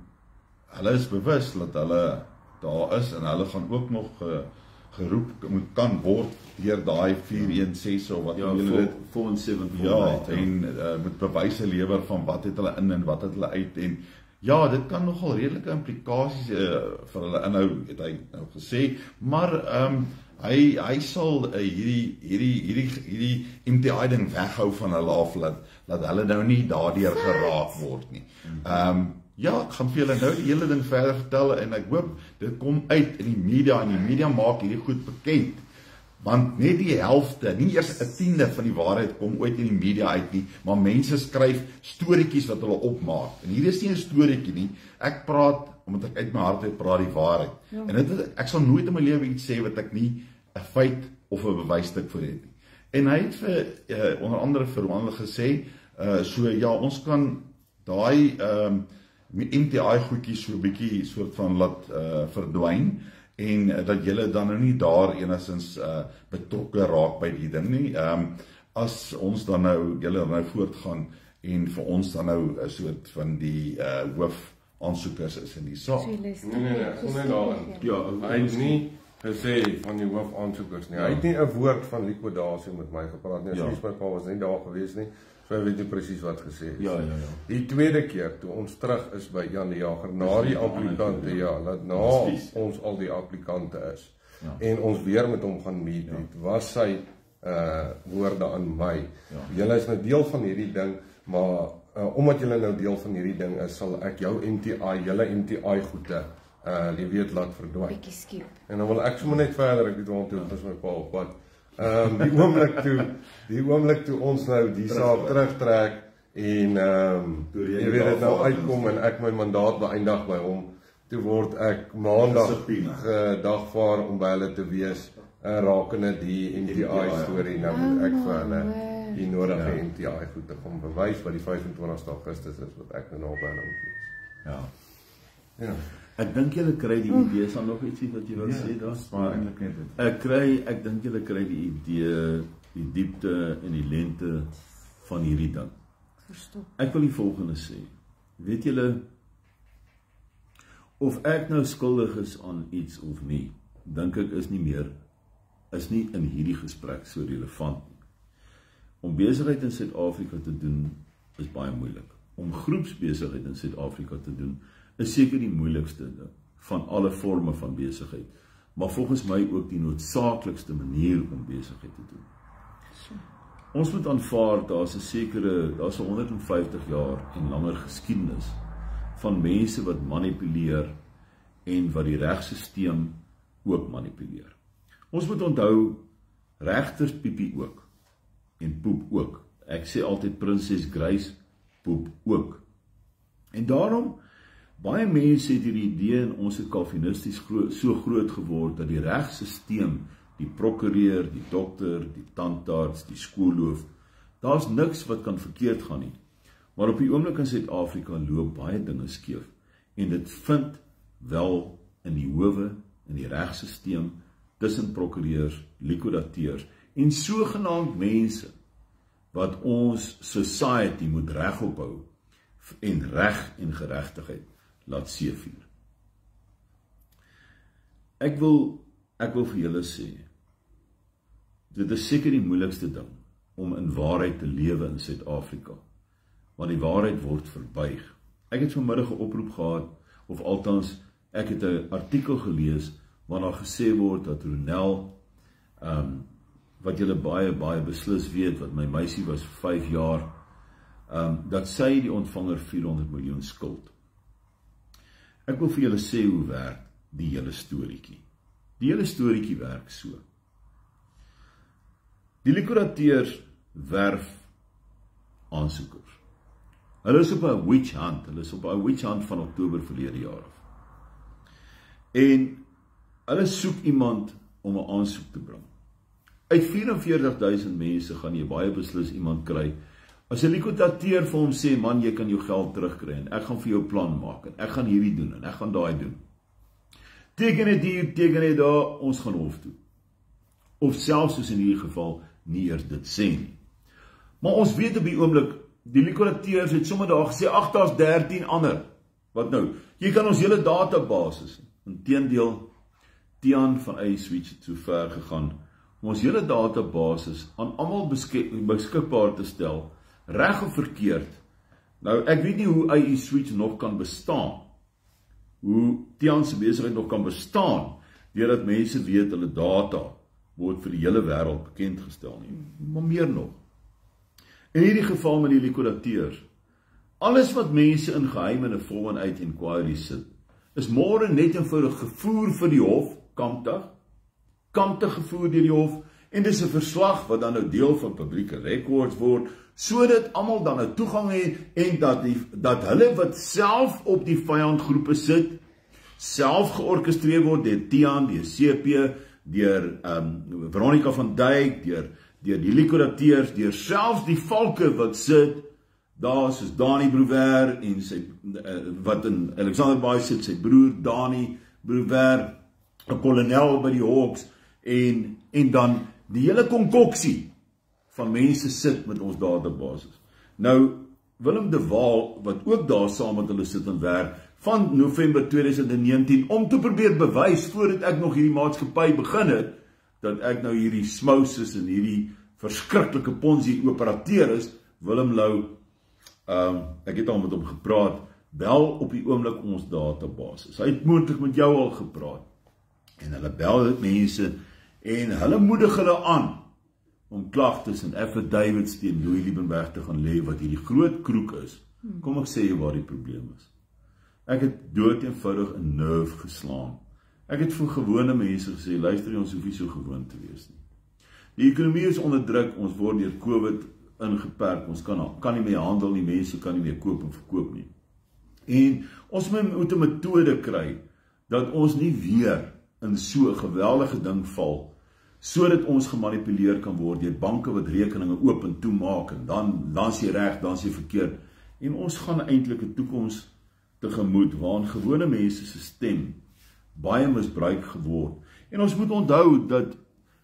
hulle is bewus dat hulle daar is en hulle gaan ook nog uh, geroep moet kan word deur daai 416 of wat ja, julle dit? 417 ja, ja. en uh, met bewyse lewer van wat het hulle in en wat het hulle uit. En ja dit kan nogal redelike implikasies uh, vir hulle inhou het hy nou gesê. Maar ehm um, hy hy sal uh, hierdie hierdie hierdie hierdie MTI ding weghou van hulle af dat dat hulle nou nie daardeur geraak word nie. Ehm um, Ja, ek gaan vir julle nou die hele ding verder vertel en ek hoop dit kom uit in die media en die media maak hierdie goed bekend. Want net die helfte, nie eers 'n tiende van die waarheid kom ooit in die media uit nie, maar mense skryf storieetjies wat hulle opmaak. En hier is nie 'n storieetjie nie. Ek praat omdat ek uit my hart uit praat die waarheid. Ja. En dit ek sal nooit in my lewe iets sê wat ek nie 'n feit of 'n bewysstuk vir het nie. En hy het vir uh, onder andere vir hom gesê, uh so ja, ons kan daai ehm uh, met MTI goedjies so 'n bietjie soort van laat uh verdwyn en uh, dat julle dan nou nie daar enigins uh betrokke raak by die ding nie. Ehm um, as ons dan nou julle nou voortgaan en vir ons dan nou 'n soort van die uh hoof aansoekers is in die saak. Nee nee nee, kom net daarin. Ja, hy het nie gesê van die hoof aansoekers nie. Hy het nie 'n woord van likwidasie met my gepraat nie. Sy ja. my pa was nie daar gewees nie. So hy weet nie presies wat gesê is. Ja, ja, ja. Die tweede keer toe ons terug is by Jan die Jager na die applikante, ja, laat na ons al die applikante is. Ja. En ons weer met hom gaan meet ja. het, was sy uh woorde aan my. Ja. Julle is nou deel van hierdie ding, maar uh, omdat julle nou deel van hierdie ding is, sal ek jou MTI, julle MTI goede uh jy weet laat verdwyn. Bietjie skiep. En dan wil ek sommer net verder, ek weet waar om toe, dis my pa op pad. Ehm um, die oomblik toe die oomblik toe ons nou die saak terugtrek en ehm um, jy weet dit nou uitkom en ek my mandaat beëindig by hom toe word ek maandag gedagvaar om by hulle te wees uh, rakende die NTI storie nou moet ek vir hulle die nodige ja. NTI goede kom bewys wat die 25 Augustus is wat ek nou naby aan moet wees. Ja. Ja. Ek dink julle kry die idee, is daar nog ietsie wat jy wil Ja, sê daar? maar eintlik net dit. Ek kry ek dink julle kry die idee, die diepte en die lengte van hierdie ding. Verstom. Ek wil die volgende sê. Weet julle of ek nou skuldig is aan iets of nie, dink ek is nie meer is nie in hierdie gesprek so relevant nie. Om besigheid in Suid-Afrika te doen is baie moeilik. Om groepsbesigheid in Suid-Afrika te doen is seker die moeilikste van alle forme van besigheid, maar volgens my ook die noodsaaklikste manier om besigheid te doen. Ons moet aanvaar daar's 'n sekere daar's 'n 150 jaar en langer geskiedenis van mense wat manipuleer en wat die regstelsel ook manipuleer. Ons moet onthou regters piepie ook en poep ook. Ek sê altyd prinses Grace poep ook. En daarom baie mense het hierdie idee in ons kalvinisties gro so groot geword dat die regstelsel die prokureur, die dokter, die tandarts, die skoolhoof, daar's niks wat kan verkeerd gaan nie. Maar op die oomblik in Suid-Afrika loop baie dinge skeef en dit vind wel in die howe, in die regstelsel tussen prokureurs, likudateurs en sogenaamd mense wat ons society moet regop hou en reg en geregtigheid laat seevier. Ek wil ek wil vir julle sê dit is seker die moeilikste ding om in waarheid te lewe in Suid-Afrika. Want die waarheid word verbuig. Ek het vanmiddag 'n oproep gehad of althans ek het 'n artikel gelees waarin daar gesê word dat Ronel ehm um, wat julle baie baie beslis weet wat my meisie was 5 jaar ehm um, dat sy die ontvanger 400 miljoen skuld. Ek wil vir julle sê hoe werk die hele storieetjie. Die hele storieetjie werk so. Die likurateurs werf aansoekers. Hulle is op 'n witch hunt, hulle is op 'n witch hunt van Oktober verlede jaar af. En hulle soek iemand om 'n aansoek te bring. Uit 44000 mense gaan jy baie beslis iemand kry. As 'n likutateur vir hom sê, "Man, jy kan jou geld terugkry en ek gaan vir jou plan maak en ek gaan hierdie doen en ek gaan daai doen." Teken dit hier, teken dit daar, ons gaan hof toe. Of selfs soos in hierdie geval nie eers dit sê nie. Maar ons weet op die oomblik die likurateurs het sommer daar gesê, "Ag, daar's 13 ander." Wat nou? Jy kan ons hele database. Inteendeel Tian van iSwitch het so ver gegaan om ons hele database aan almal beskik, beskikbaar te stel, reg of verkeerd. Nou ek weet nie hoe iSwitch nog kan bestaan. Hoe Tian se besigheid nog kan bestaan deurdat mense weet hulle data word vir die hele wêreld bekend gestel nie. Maar meer nog. In hierdie geval met die likudateurs. Alles wat mense in geheim in 'n vol en uit inquiry sit, is môre net eenvoudig gevoer vir die hof kampdag kampte gevoer deur die hof en dis 'n verslag wat dan nou deel van publieke rekords word sodat almal dan 'n toegang het en dat die dat hulle wat self op die vyandgroepe sit self georkestreer word deur Tian, deur CP, deur ehm um, Veronica van Duyk, deur deur die likurateurs, deur selfs die valke wat sit daar soos Dani Brouwer en sy uh, wat in Alexander Bay sit, sy broer Dani Brouwer, 'n kolonel by die Hawks en en dan die hele konkoksie van mense sit met ons database. Nou Willem de Waal wat ook daar saam met hulle sit en werk van November 2019 om te probeer bewys voordat ek nog hierdie maatskappy begin het dat ek nou hierdie smouses en hierdie verskriklike ponzi operateur is Willem Lou ehm um, ek het al met hom gepraat bel op die oomblik ons database. Hy het moontlik met jou al gepraat. En hulle bel dit mense en hulle moedig hulle aan om klagtes en affidavits teen Louis Liebenberg te gaan lê wat hierdie groot kroek is. Kom ek sê jy waar die probleem is. Ek het dood eenvoudig 'n nerve geslaan. Ek het vir gewone mense gesê, luister ons hoef nie so gewoon te wees nie. Die ekonomie is onder druk, ons word deur Covid ingeperk. Ons kan kan nie meer handel nie, mense kan nie meer koop en verkoop nie. En ons moet 'n metode kry dat ons nie weer in so 'n geweldige ding val sodat ons gemanipuleer kan word deur banke wat rekeninge oop en toemaak en dan dan is jy reg, dan is jy verkeerd. En ons gaan eintlik 'n toekoms tegemoet waarin gewone mense se stem baie misbruik geword. En ons moet onthou dat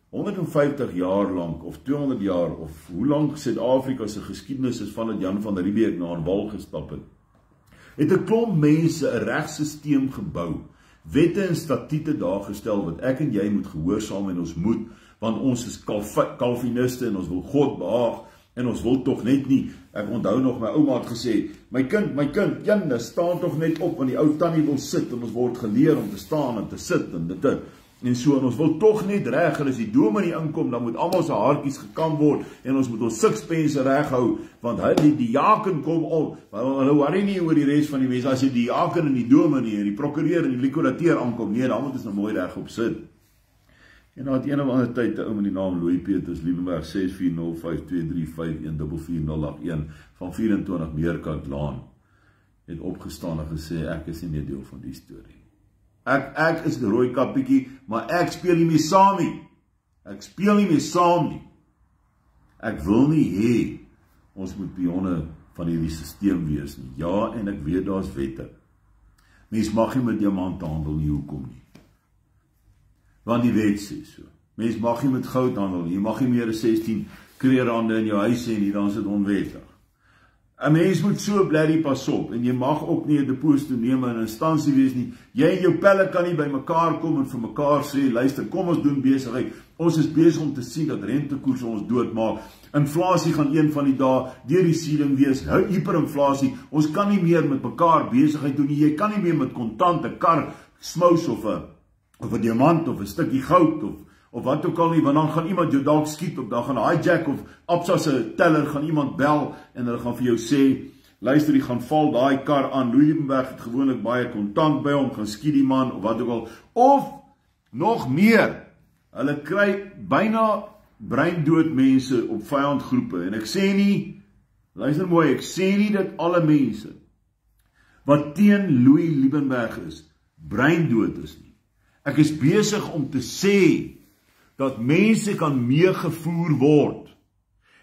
150 jaar lank of 200 jaar of hoe lank Suid-Afrika se geskiedenis is vandat Jan van Riebeeck na 'n wal gestap het. Het 'n klomp mense 'n regstelsel gebou, wette en statute daar gestel wat ek en jy moet gehoorsaam en ons moet want ons is kalviniste en ons wil God behaag en ons wil tog net nie ek onthou nog my ouma het gesê my kind my kind Janne staan tog net op want die ou tannie wil sit en ons word geleer om te staan en te sit en dit dit En so en ons wil tog net reg, as die dominee inkom, dan moet almal se haartjies gekam word en ons moet ons sixpence reghou want hy die diaken kom op. Hulle worry nie oor die res van die mense as die diaken en die dominee en die prokureur en die likurateur aankom. Nee, dan moet ons nou mooi reg op sit. En na 'n een of ander tyd 'n ou met die naam Louis Petrus Liebenberg 640523514081 van 24 Meerkant Laan het opgestaan en gesê ek is nie deel van die storie Ek ek is 'n rooi kappietjie, maar ek speel nie meer saam nie. Ek speel nie meer saam nie. Ek wil nie hê ons moet pionne van hierdie stelsel wees nie. Ja, en ek weet daar's wette. Mens mag nie met diamante handel nie, hoekom nie? Want die wet sê so. Mens mag nie met goud handel nie. Jy mag nie meer as 16 kreerande in jou huis hê nie, dan is dit onwettig. 'n Mens moet so blerry pas op en jy mag ook nie 'n deposito neem in 'n instansie wees nie. Jy en jou pelle kan nie bymekaar kom en vir mekaar sê, "Luister, kom ons doen besigheid. Ons is besig om te sien dat rentekoerse ons doodmaak. Inflasie gaan een van die dae deur die ceiling wees. Hou hiperinflasie. Ons kan nie meer met mekaar besigheid doen nie. Jy kan nie meer met kontante kar smous of 'n of 'n diamant of 'n stukkie goud of of wat ook al nie want dan gaan iemand jou dalk skiet of dan gaan hijack of Absa se teller gaan iemand bel en hulle gaan vir jou sê luister jy gaan val daai kar aan. Louwenberg het gewoonlik baie kontant by hom gaan skiet die man of wat ook al. Of nog meer hulle kry byna breindood mense op vyandgroepe. En ek sê nie luister mooi ek sê nie dat alle mense wat teen Louis Liebenberg is breindood is nie. Ek is besig om te sê dat mense kan meegevoer word.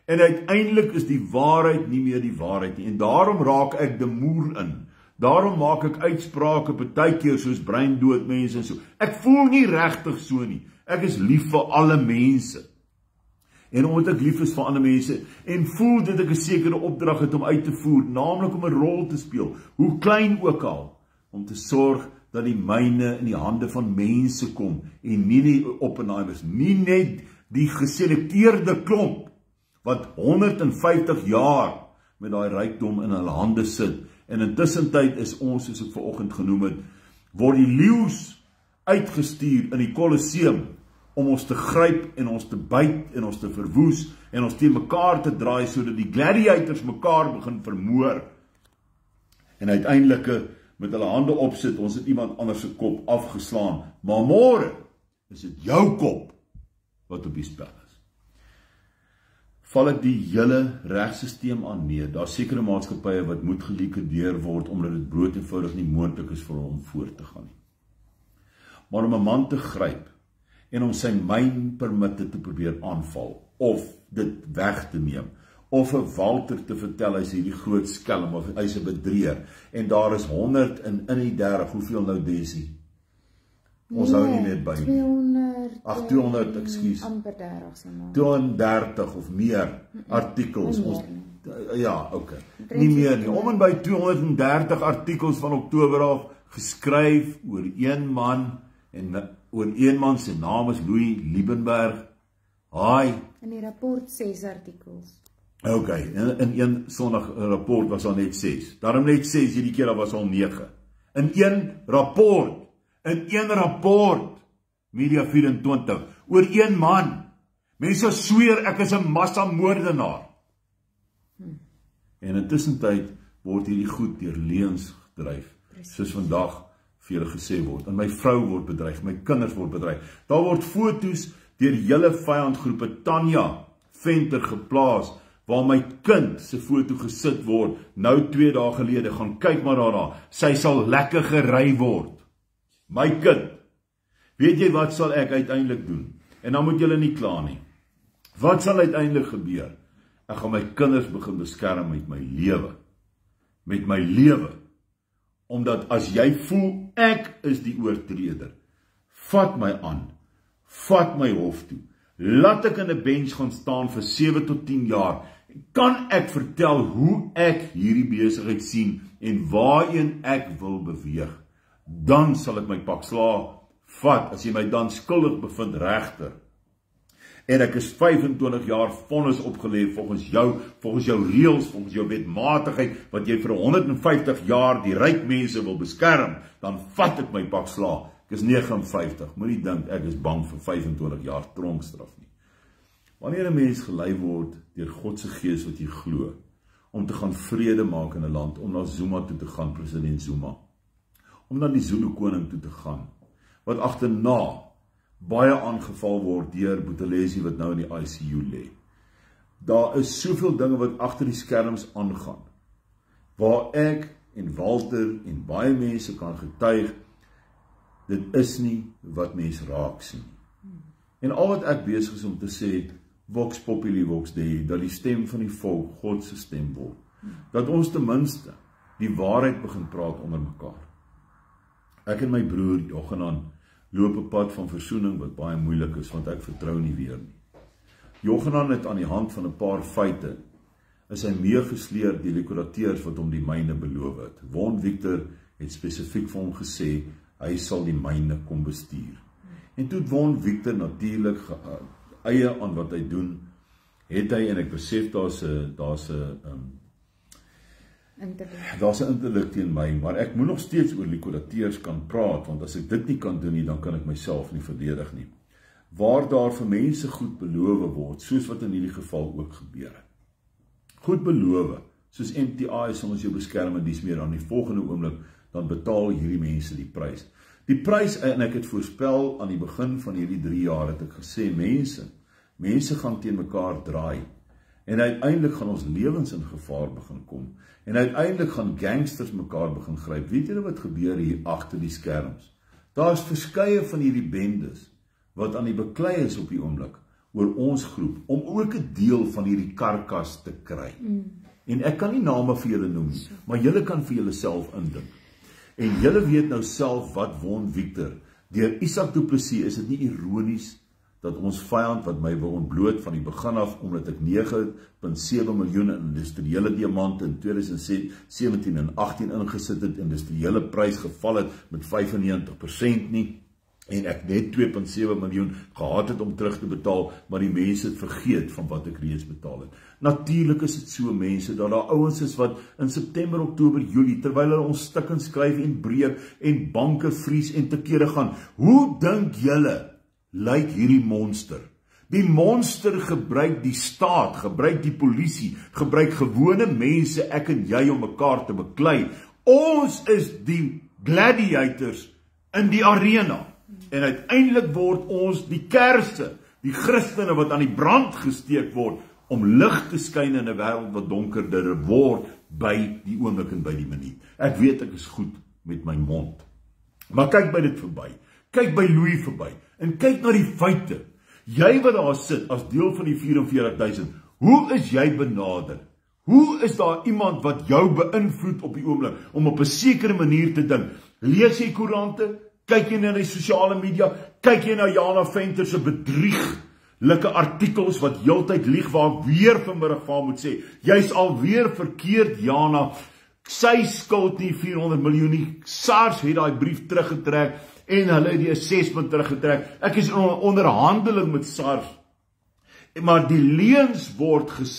En uiteindelik is die waarheid nie meer die waarheid nie. En daarom raak ek die moer in. Daarom maak ek uitsprake partykeer soos breindood mense en so. Ek voel nie regtig so nie. Ek is lief vir alle mense. En omdat ek lief is vir ander mense en voel dat ek 'n sekere opdrag het om uit te voer, naamlik om 'n rol te speel, hoe klein ook al, om te sorg dat die myne in die hande van mense kom en nie die Oppenheimers nie net die geselekteerde klomp wat 150 jaar met daai rykdom in hulle hande sit. En intussen tyd is ons soos ek vanoggend genoem het word die leeu's uitgestuur in die kolosseum om ons te gryp en ons te byt en ons te verwoes en ons teen mekaar te draai sodat die gladiators mekaar begin vermoor. En uiteindelike met hulle hande opsit, ons het iemand anders se kop afgeslaan, maar môre is dit jou kop wat op die spel is. Val dit die hele regstelsel aan nee, daar sekerre maatskappye wat moet gelikwideer word omdat dit brood eenvoudig nie moontlik is vir hom voort te gaan nie. Maar om 'n man te gryp en om sy mynpermitte te probeer aanval of dit weg te neem of 'n Walter te vertel hy's hierdie groot skelm of hy's 'n bedrieger. En daar is 100 in in die 30 hoeveel nou Desie? Ons nee, hou nie net by 200 ag 200 ekskuus amper 30 se maar. 230 of meer artikels. Ons ja okay nie meer nie. om en by 230 artikels van Oktober af geskryf oor een man en oor een man se naam is Louis Liebenberg. Haai. In die rapport 6 artikels OK, in, in een Sondag rapport was daar net 6. Daarom net 6 hierdie keer daar was al 9. In een rapport, in een rapport Media 24 oor een man. Mense sweer ek is 'n massamoordenaar. Hmm. En intussen tyd word hierdie goed deur leuns gedryf. Soos vandag vir julle gesê word. En my vrou word bedreig, my kinders word bedreig. Daar word fotos deur hele vyandgroepe Tanya Venter geplaas waar my kind se foto gesit word nou 2 dae gelede gaan kyk maar daarna sy sal lekker gery word my kind weet jy wat sal ek uiteindelik doen En dan moet julle nie kla nie. Wat sal uiteindelik gebeur? Ek gaan my kinders begin beskerm met my lewe. Met my lewe. Omdat as jy voel ek is die oortreder, vat my aan. Vat my hof toe. Laat ek in 'n bench gaan staan vir 7 tot 10 jaar. Kan ek vertel hoe ek hierdie besigheid sien en waarheen ek wil beweeg? Dan sal ek my pak slaag vat as jy my dan skuldig bevind regter en ek is 25 jaar vonnis opgelê volgens jou volgens jou reëls volgens jou wetmatigheid wat jy vir 150 jaar die ryk mense wil beskerm dan vat ek my pak slaag Ek is 59. Moenie dink ek is bang vir 25 jaar tronkstraf nie. Wanneer 'n mens gelei word deur God se gees wat jy glo om te gaan vrede maak in 'n land, om na Zuma toe te gaan, president Zuma. Om na die Zulu koning toe te gaan wat agterna baie aangeval word deur Buthelezi wat nou in die ICU lê. Daar is soveel dinge wat agter die skerms aangaan waar ek en Walter en baie mense kan getuig dit is nie wat mense raak sien nie. En al wat ek besig is om te sê, vox populi vox dei, dat die stem van die volk God se stem word. Dat ons ten minste die waarheid begin praat onder mekaar. Ek en my broer Johanan loop 'n pad van versoening wat baie moeilik is want ek vertrou nie weer nie. Johanan het aan die hand van 'n paar feite is hy meegesleer die likurateurs wat hom die myne beloof het. Won Victor het spesifiek vir hom gesê hy sal die myne kom bestuur. En toe won Victor natuurlik eie aan wat hy doen, het hy en ek besef daar's 'n daar's 'n um, Daar's 'n intellek teen my, maar ek moet nog steeds oor likulateurs kan praat want as ek dit nie kan doen nie, dan kan ek myself nie verdedig nie. Waar daar vir mense goed beloof word, soos wat in hierdie geval ook gebeur het. Goed beloof, soos MTI sal ons jou beskerm en dis meer aan die volgende oomblik dan betaal hierdie mense die prys. Die prys en ek het voorspel aan die begin van hierdie 3 jaar het ek gesê mense, mense gaan teen mekaar draai. En uiteindelik gaan ons lewens in gevaar begin kom. En uiteindelik gaan gangsters mekaar begin gryp. Weet julle wat gebeur hier agter die skerms? Daar's verskeie van hierdie bendes wat aan die beklei is op die oomblik oor ons groep om ook 'n deel van hierdie karkas te kry. Mm. En ek kan nie name vir julle noem nie, maar julle kan vir julleself indink. En julle weet nou self wat won Victor. Deur Isak Du Plessis is dit nie ironies dat ons vyand wat my wil ontbloot van die begin af omdat ek 9.7 miljoen in industriële diamante in 2017 en 18 ingesit het en industriële prys geval het met 95% nie en ek net 2.7 miljoen gehad het om terug te betaal, maar die mense het vergeet van wat ek reeds betaal het. Natuurlik is dit so mense dat daar ouens is wat in September, Oktober, Julie terwyl hulle ons stikken skryf en breek en banke vries en te kere gaan. Hoe dink julle lyk hierdie monster? Die monster gebruik die staat, gebruik die polisie, gebruik gewone mense, ek en jy om mekaar te beklei. Ons is die gladiators in die arena. En uiteindelik word ons die kersse, die Christene wat aan die brand gesteek word om lig te skyn in 'n wêreld wat donkerder word by die oomblik en by die minuut. Ek weet ek is goed met my mond. Maar kyk by dit verby. Kyk by Louis verby en kyk na die feite. Jy wat daar sit as deel van die 44000, hoe is jy benader? Hoe is daar iemand wat jou beïnvloed op die oomblik om op 'n sekere manier te dink? Lees jy koerante? kyk jy na die sosiale media, kyk jy na Jana Venter se bedrieglike artikels wat heeltyd lieg waar weer vanmiddag van moet sê, jy's alweer verkeerd Jana. Sy skuld nie 400 miljoen nie. SARS het daai brief teruggetrek en hulle het die assessment teruggetrek. Ek is in onderhandeling met SARS. Maar die leuns word ges,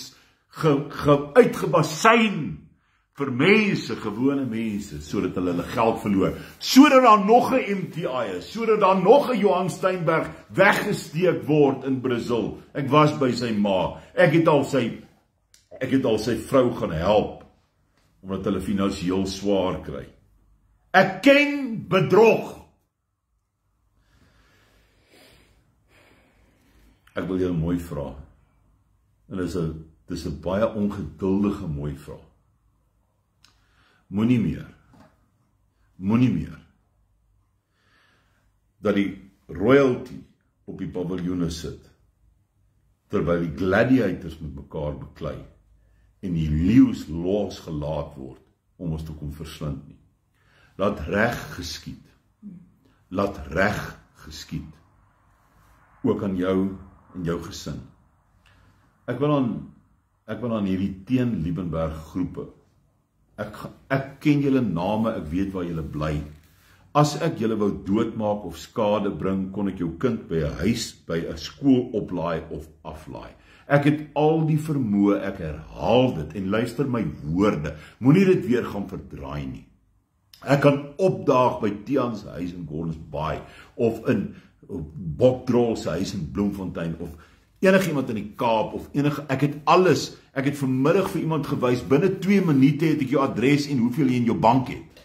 ge, ge uitgebasyn vir mense, gewone mense, sodat hulle hulle geld verloor. Sodat daar nog 'n MTI is, sodat daar nog 'n Johan Steinberg weggesteek word in Brasil. Ek was by sy ma. Ek het al sy ek het al sy vrou gaan help omdat hulle finansiëel swaar kry. Ek ken bedrog. Ek wil jou mooi vra. En dit is 'n dis 'n baie ongeduldige mooi vraag. Moenie meer. Moenie meer. Dat die royalty op die paviljoene sit terwyl die gladiators met mekaar beklei en die leeu's losgelaat word om ons te kom verslind nie. Laat reg geskied. Laat reg geskied. Ook aan jou en jou gesin. Ek wil aan ek wil aan hierdie teen Liebenberg groepe. Ek ek ken julle name, ek weet waar julle bly. As ek julle wou doodmaak of skade bring, kon ek jou kind by 'n huis, by 'n skool oplaai of aflaai. Ek het al die vermoë, ek herhaal dit en luister my woorde. Moenie dit weer gaan verdraai nie. Ek kan opdaag by Tian se huis in Gordons Bay of in Bokdrol se huis in Bloemfontein of enigiemand in die Kaap of enige ek het alles. Ek het vanmiddag vir iemand gewys binne 2 minute het ek jou adres en hoeveel jy in jou bank het.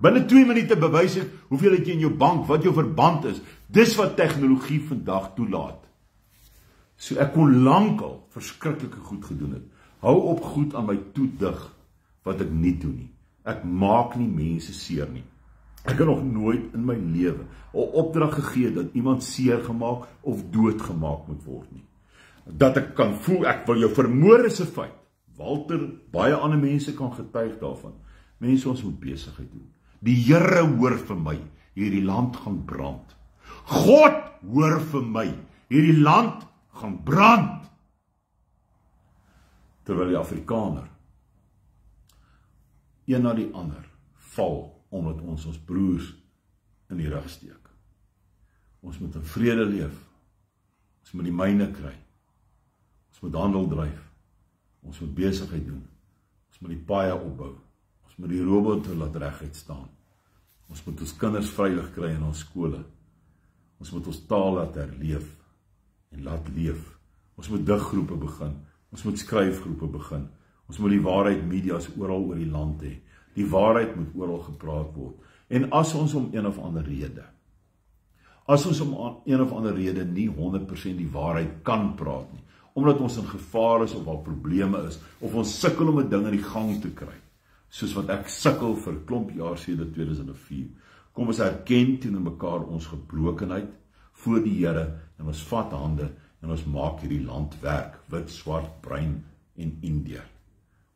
Binne 2 minute bewys ek hoeveel het jy in jou bank, wat jou verband is. Dis wat tegnologie vandag toelaat. So ek kon lankal verskriklike goed gedoen het. Hou op goed aan my toedig wat ek nie doen nie. Ek maak nie mense seer nie. Ek het nog nooit in my lewe 'n opdrag gegee dat iemand seer gemaak of doodgemaak moet word nie. Dat ek kan voel ek wil jou vermoor is 'n feit. Walter, baie ander mense kan getuig daarvan. Mense ons moet besigheid doen. Die Here hoor vir my, hierdie land gaan brand. God hoor vir my, hierdie land gaan brand. Terwyl die Afrikaner een na die ander val omdat ons ons broers in die rug steek. Ons moet in vrede leef. Ons moet die myne kry. Ons moet handel dryf. Ons moet besigheid doen. Ons moet die paaie opbou. Ons moet die robotte laat reguit staan. Ons moet ons kinders veilig kry in ons skole. Ons moet ons taal laat herleef en laat leef. Ons moet diggroepe begin. Ons moet skryfgroepe begin. Ons moet die waarheid media's oral oor die land hê. Die waarheid moet oral gepraat word. En as ons om een of ander rede as ons om een of ander rede nie 100% die waarheid kan praat nie, omdat ons in gevaar is of al probleme is of ons sukkel om 'n ding in die gang te kry, soos wat ek sukkel vir klomp jaar sedert 2004. Kom ons erken teenoor mekaar ons gebrokenheid voor die Here en ons vat hande en ons maak hierdie land werk, wit, swart, bruin en Indië.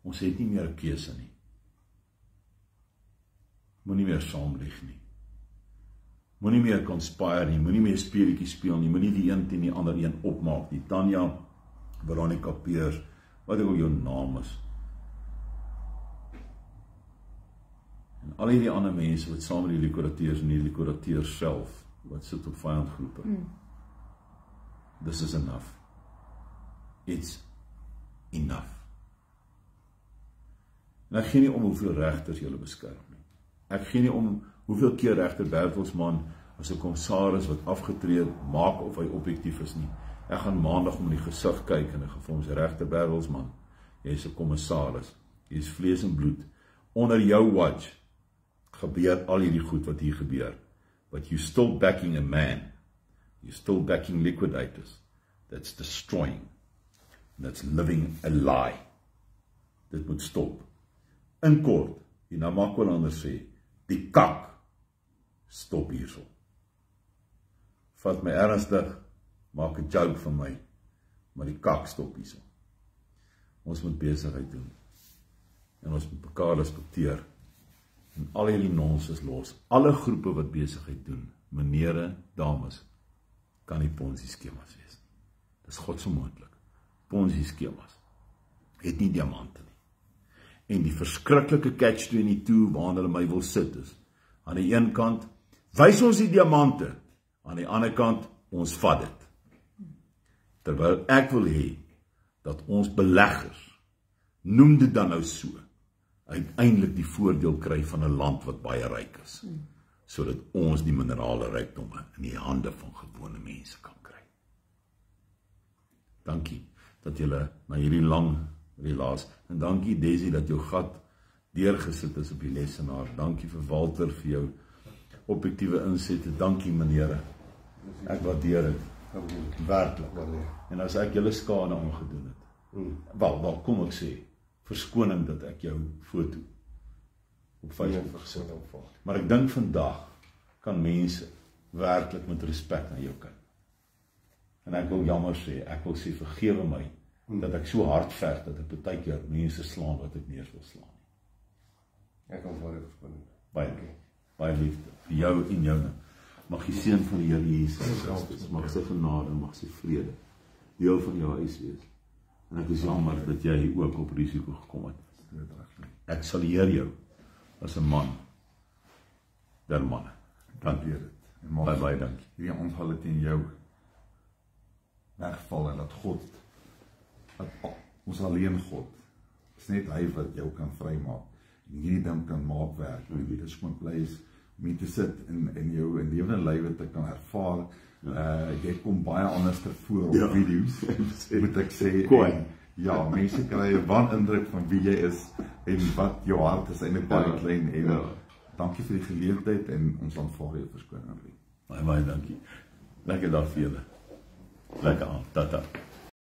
Ons het nie meer 'n keuse nie. Moenie meer saam lieg nie. Moenie meer conspire nie, moenie meer speletjies speel nie, moenie die een teen die ander een opmaak nie. Tanya Veronica Peers, wat ook al jou naam is. En al die ander mense wat saam met die likurateurs en die likurateurs self wat sit op vyandgroepe. Mm. This is enough. It's enough. En ek gee nie om hoeveel regters julle beskerm nie. Ek gee nie om hoeveel keer regter Bertelsmann as 'n kommissaris wat afgetree maak of hy objektief is nie. Ek gaan maandag om in die gesig kyk en ek gaan vir ons regter Bertelsmann, jy's 'n kommissaris. Jy's vlees en bloed. Onder jou watch gebeur al hierdie goed wat hier gebeur. But you still backing a man. You still backing liquidators. That's destroying. That's living a lie. Dit moet stop. In kort, die Namakwalander sê, die kak stop hierso. Vat my ernstig, maak 'n joke van my, maar die kak stop hierso. Ons moet besigheid doen. En ons moet mekaar respekteer. En al hierdie nonsens los. Alle groepe wat besigheid doen, menere, dames, kan nie ponzi skemas wees nie. Dis God se moontlik. Ponzi skemas het nie diamante nie. En die verskriklike catch 22 waarna hulle my wil sit is aan die een kant wys ons die diamante, aan die ander kant ons vat dit. Terwyl ek wil hê dat ons beleggers noem dit dan nou so uiteindelik die voordeel kry van 'n land wat baie ryk is sodat ons die minerale rykdomme in die hande van gewone mense kan kry. Dankie dat jy na hierdie lang relaas en dankie Desi dat jou gat deurgesit is op die lesenaar. Dankie vir Walter vir jou objektiewe insette. Dankie meneere. Ek waardeer dit. Werklik. En as ek julle skade aangedoen het. Hmm. Wel, wel kom ek sê verskoning dat ek jou foto op Facebook gesit het. Maar ek dink vandag kan mense werklik met respek na jou kyk. En ek wil jammer sê, ek wil sê vergewe my dat ek so hard veg dat ek baie keer mense slaan wat ek nie eens wil slaan. Ek kan baie verskoning. Baie lief. Baie liefde vir jou en joune. Mag die seën van die Here Jesus Christus, mag sy genade en mag sy vrede deel van jou huis wees. En ek is jammer dat jy ook op risiko gekom het. Ek sal eer jou as 'n man der manne. Dankie dit. En mag Baie baie dankie. hierdie aanvalle teen jou wegval en dat God ons alleen God is net hy wat jou kan vrymaak. En hierdie ding kan maak werk. Jy weet, dit is gewoon bly is om hier te sit en en jou in lewende lywe te kan ervaar. Uh jy kom baie anders ter voor op Ja. video's. moet ek sê. En, Ja, mense kry 'n wanindruk van wie jy is en wat jou hart is eintlik baie Ja. klein en Ja. dankie vir die geleentheid en ons aanvaar jou verskoning. Baie baie dankie. Lekker dag vir julle. Lekker aan. Tata.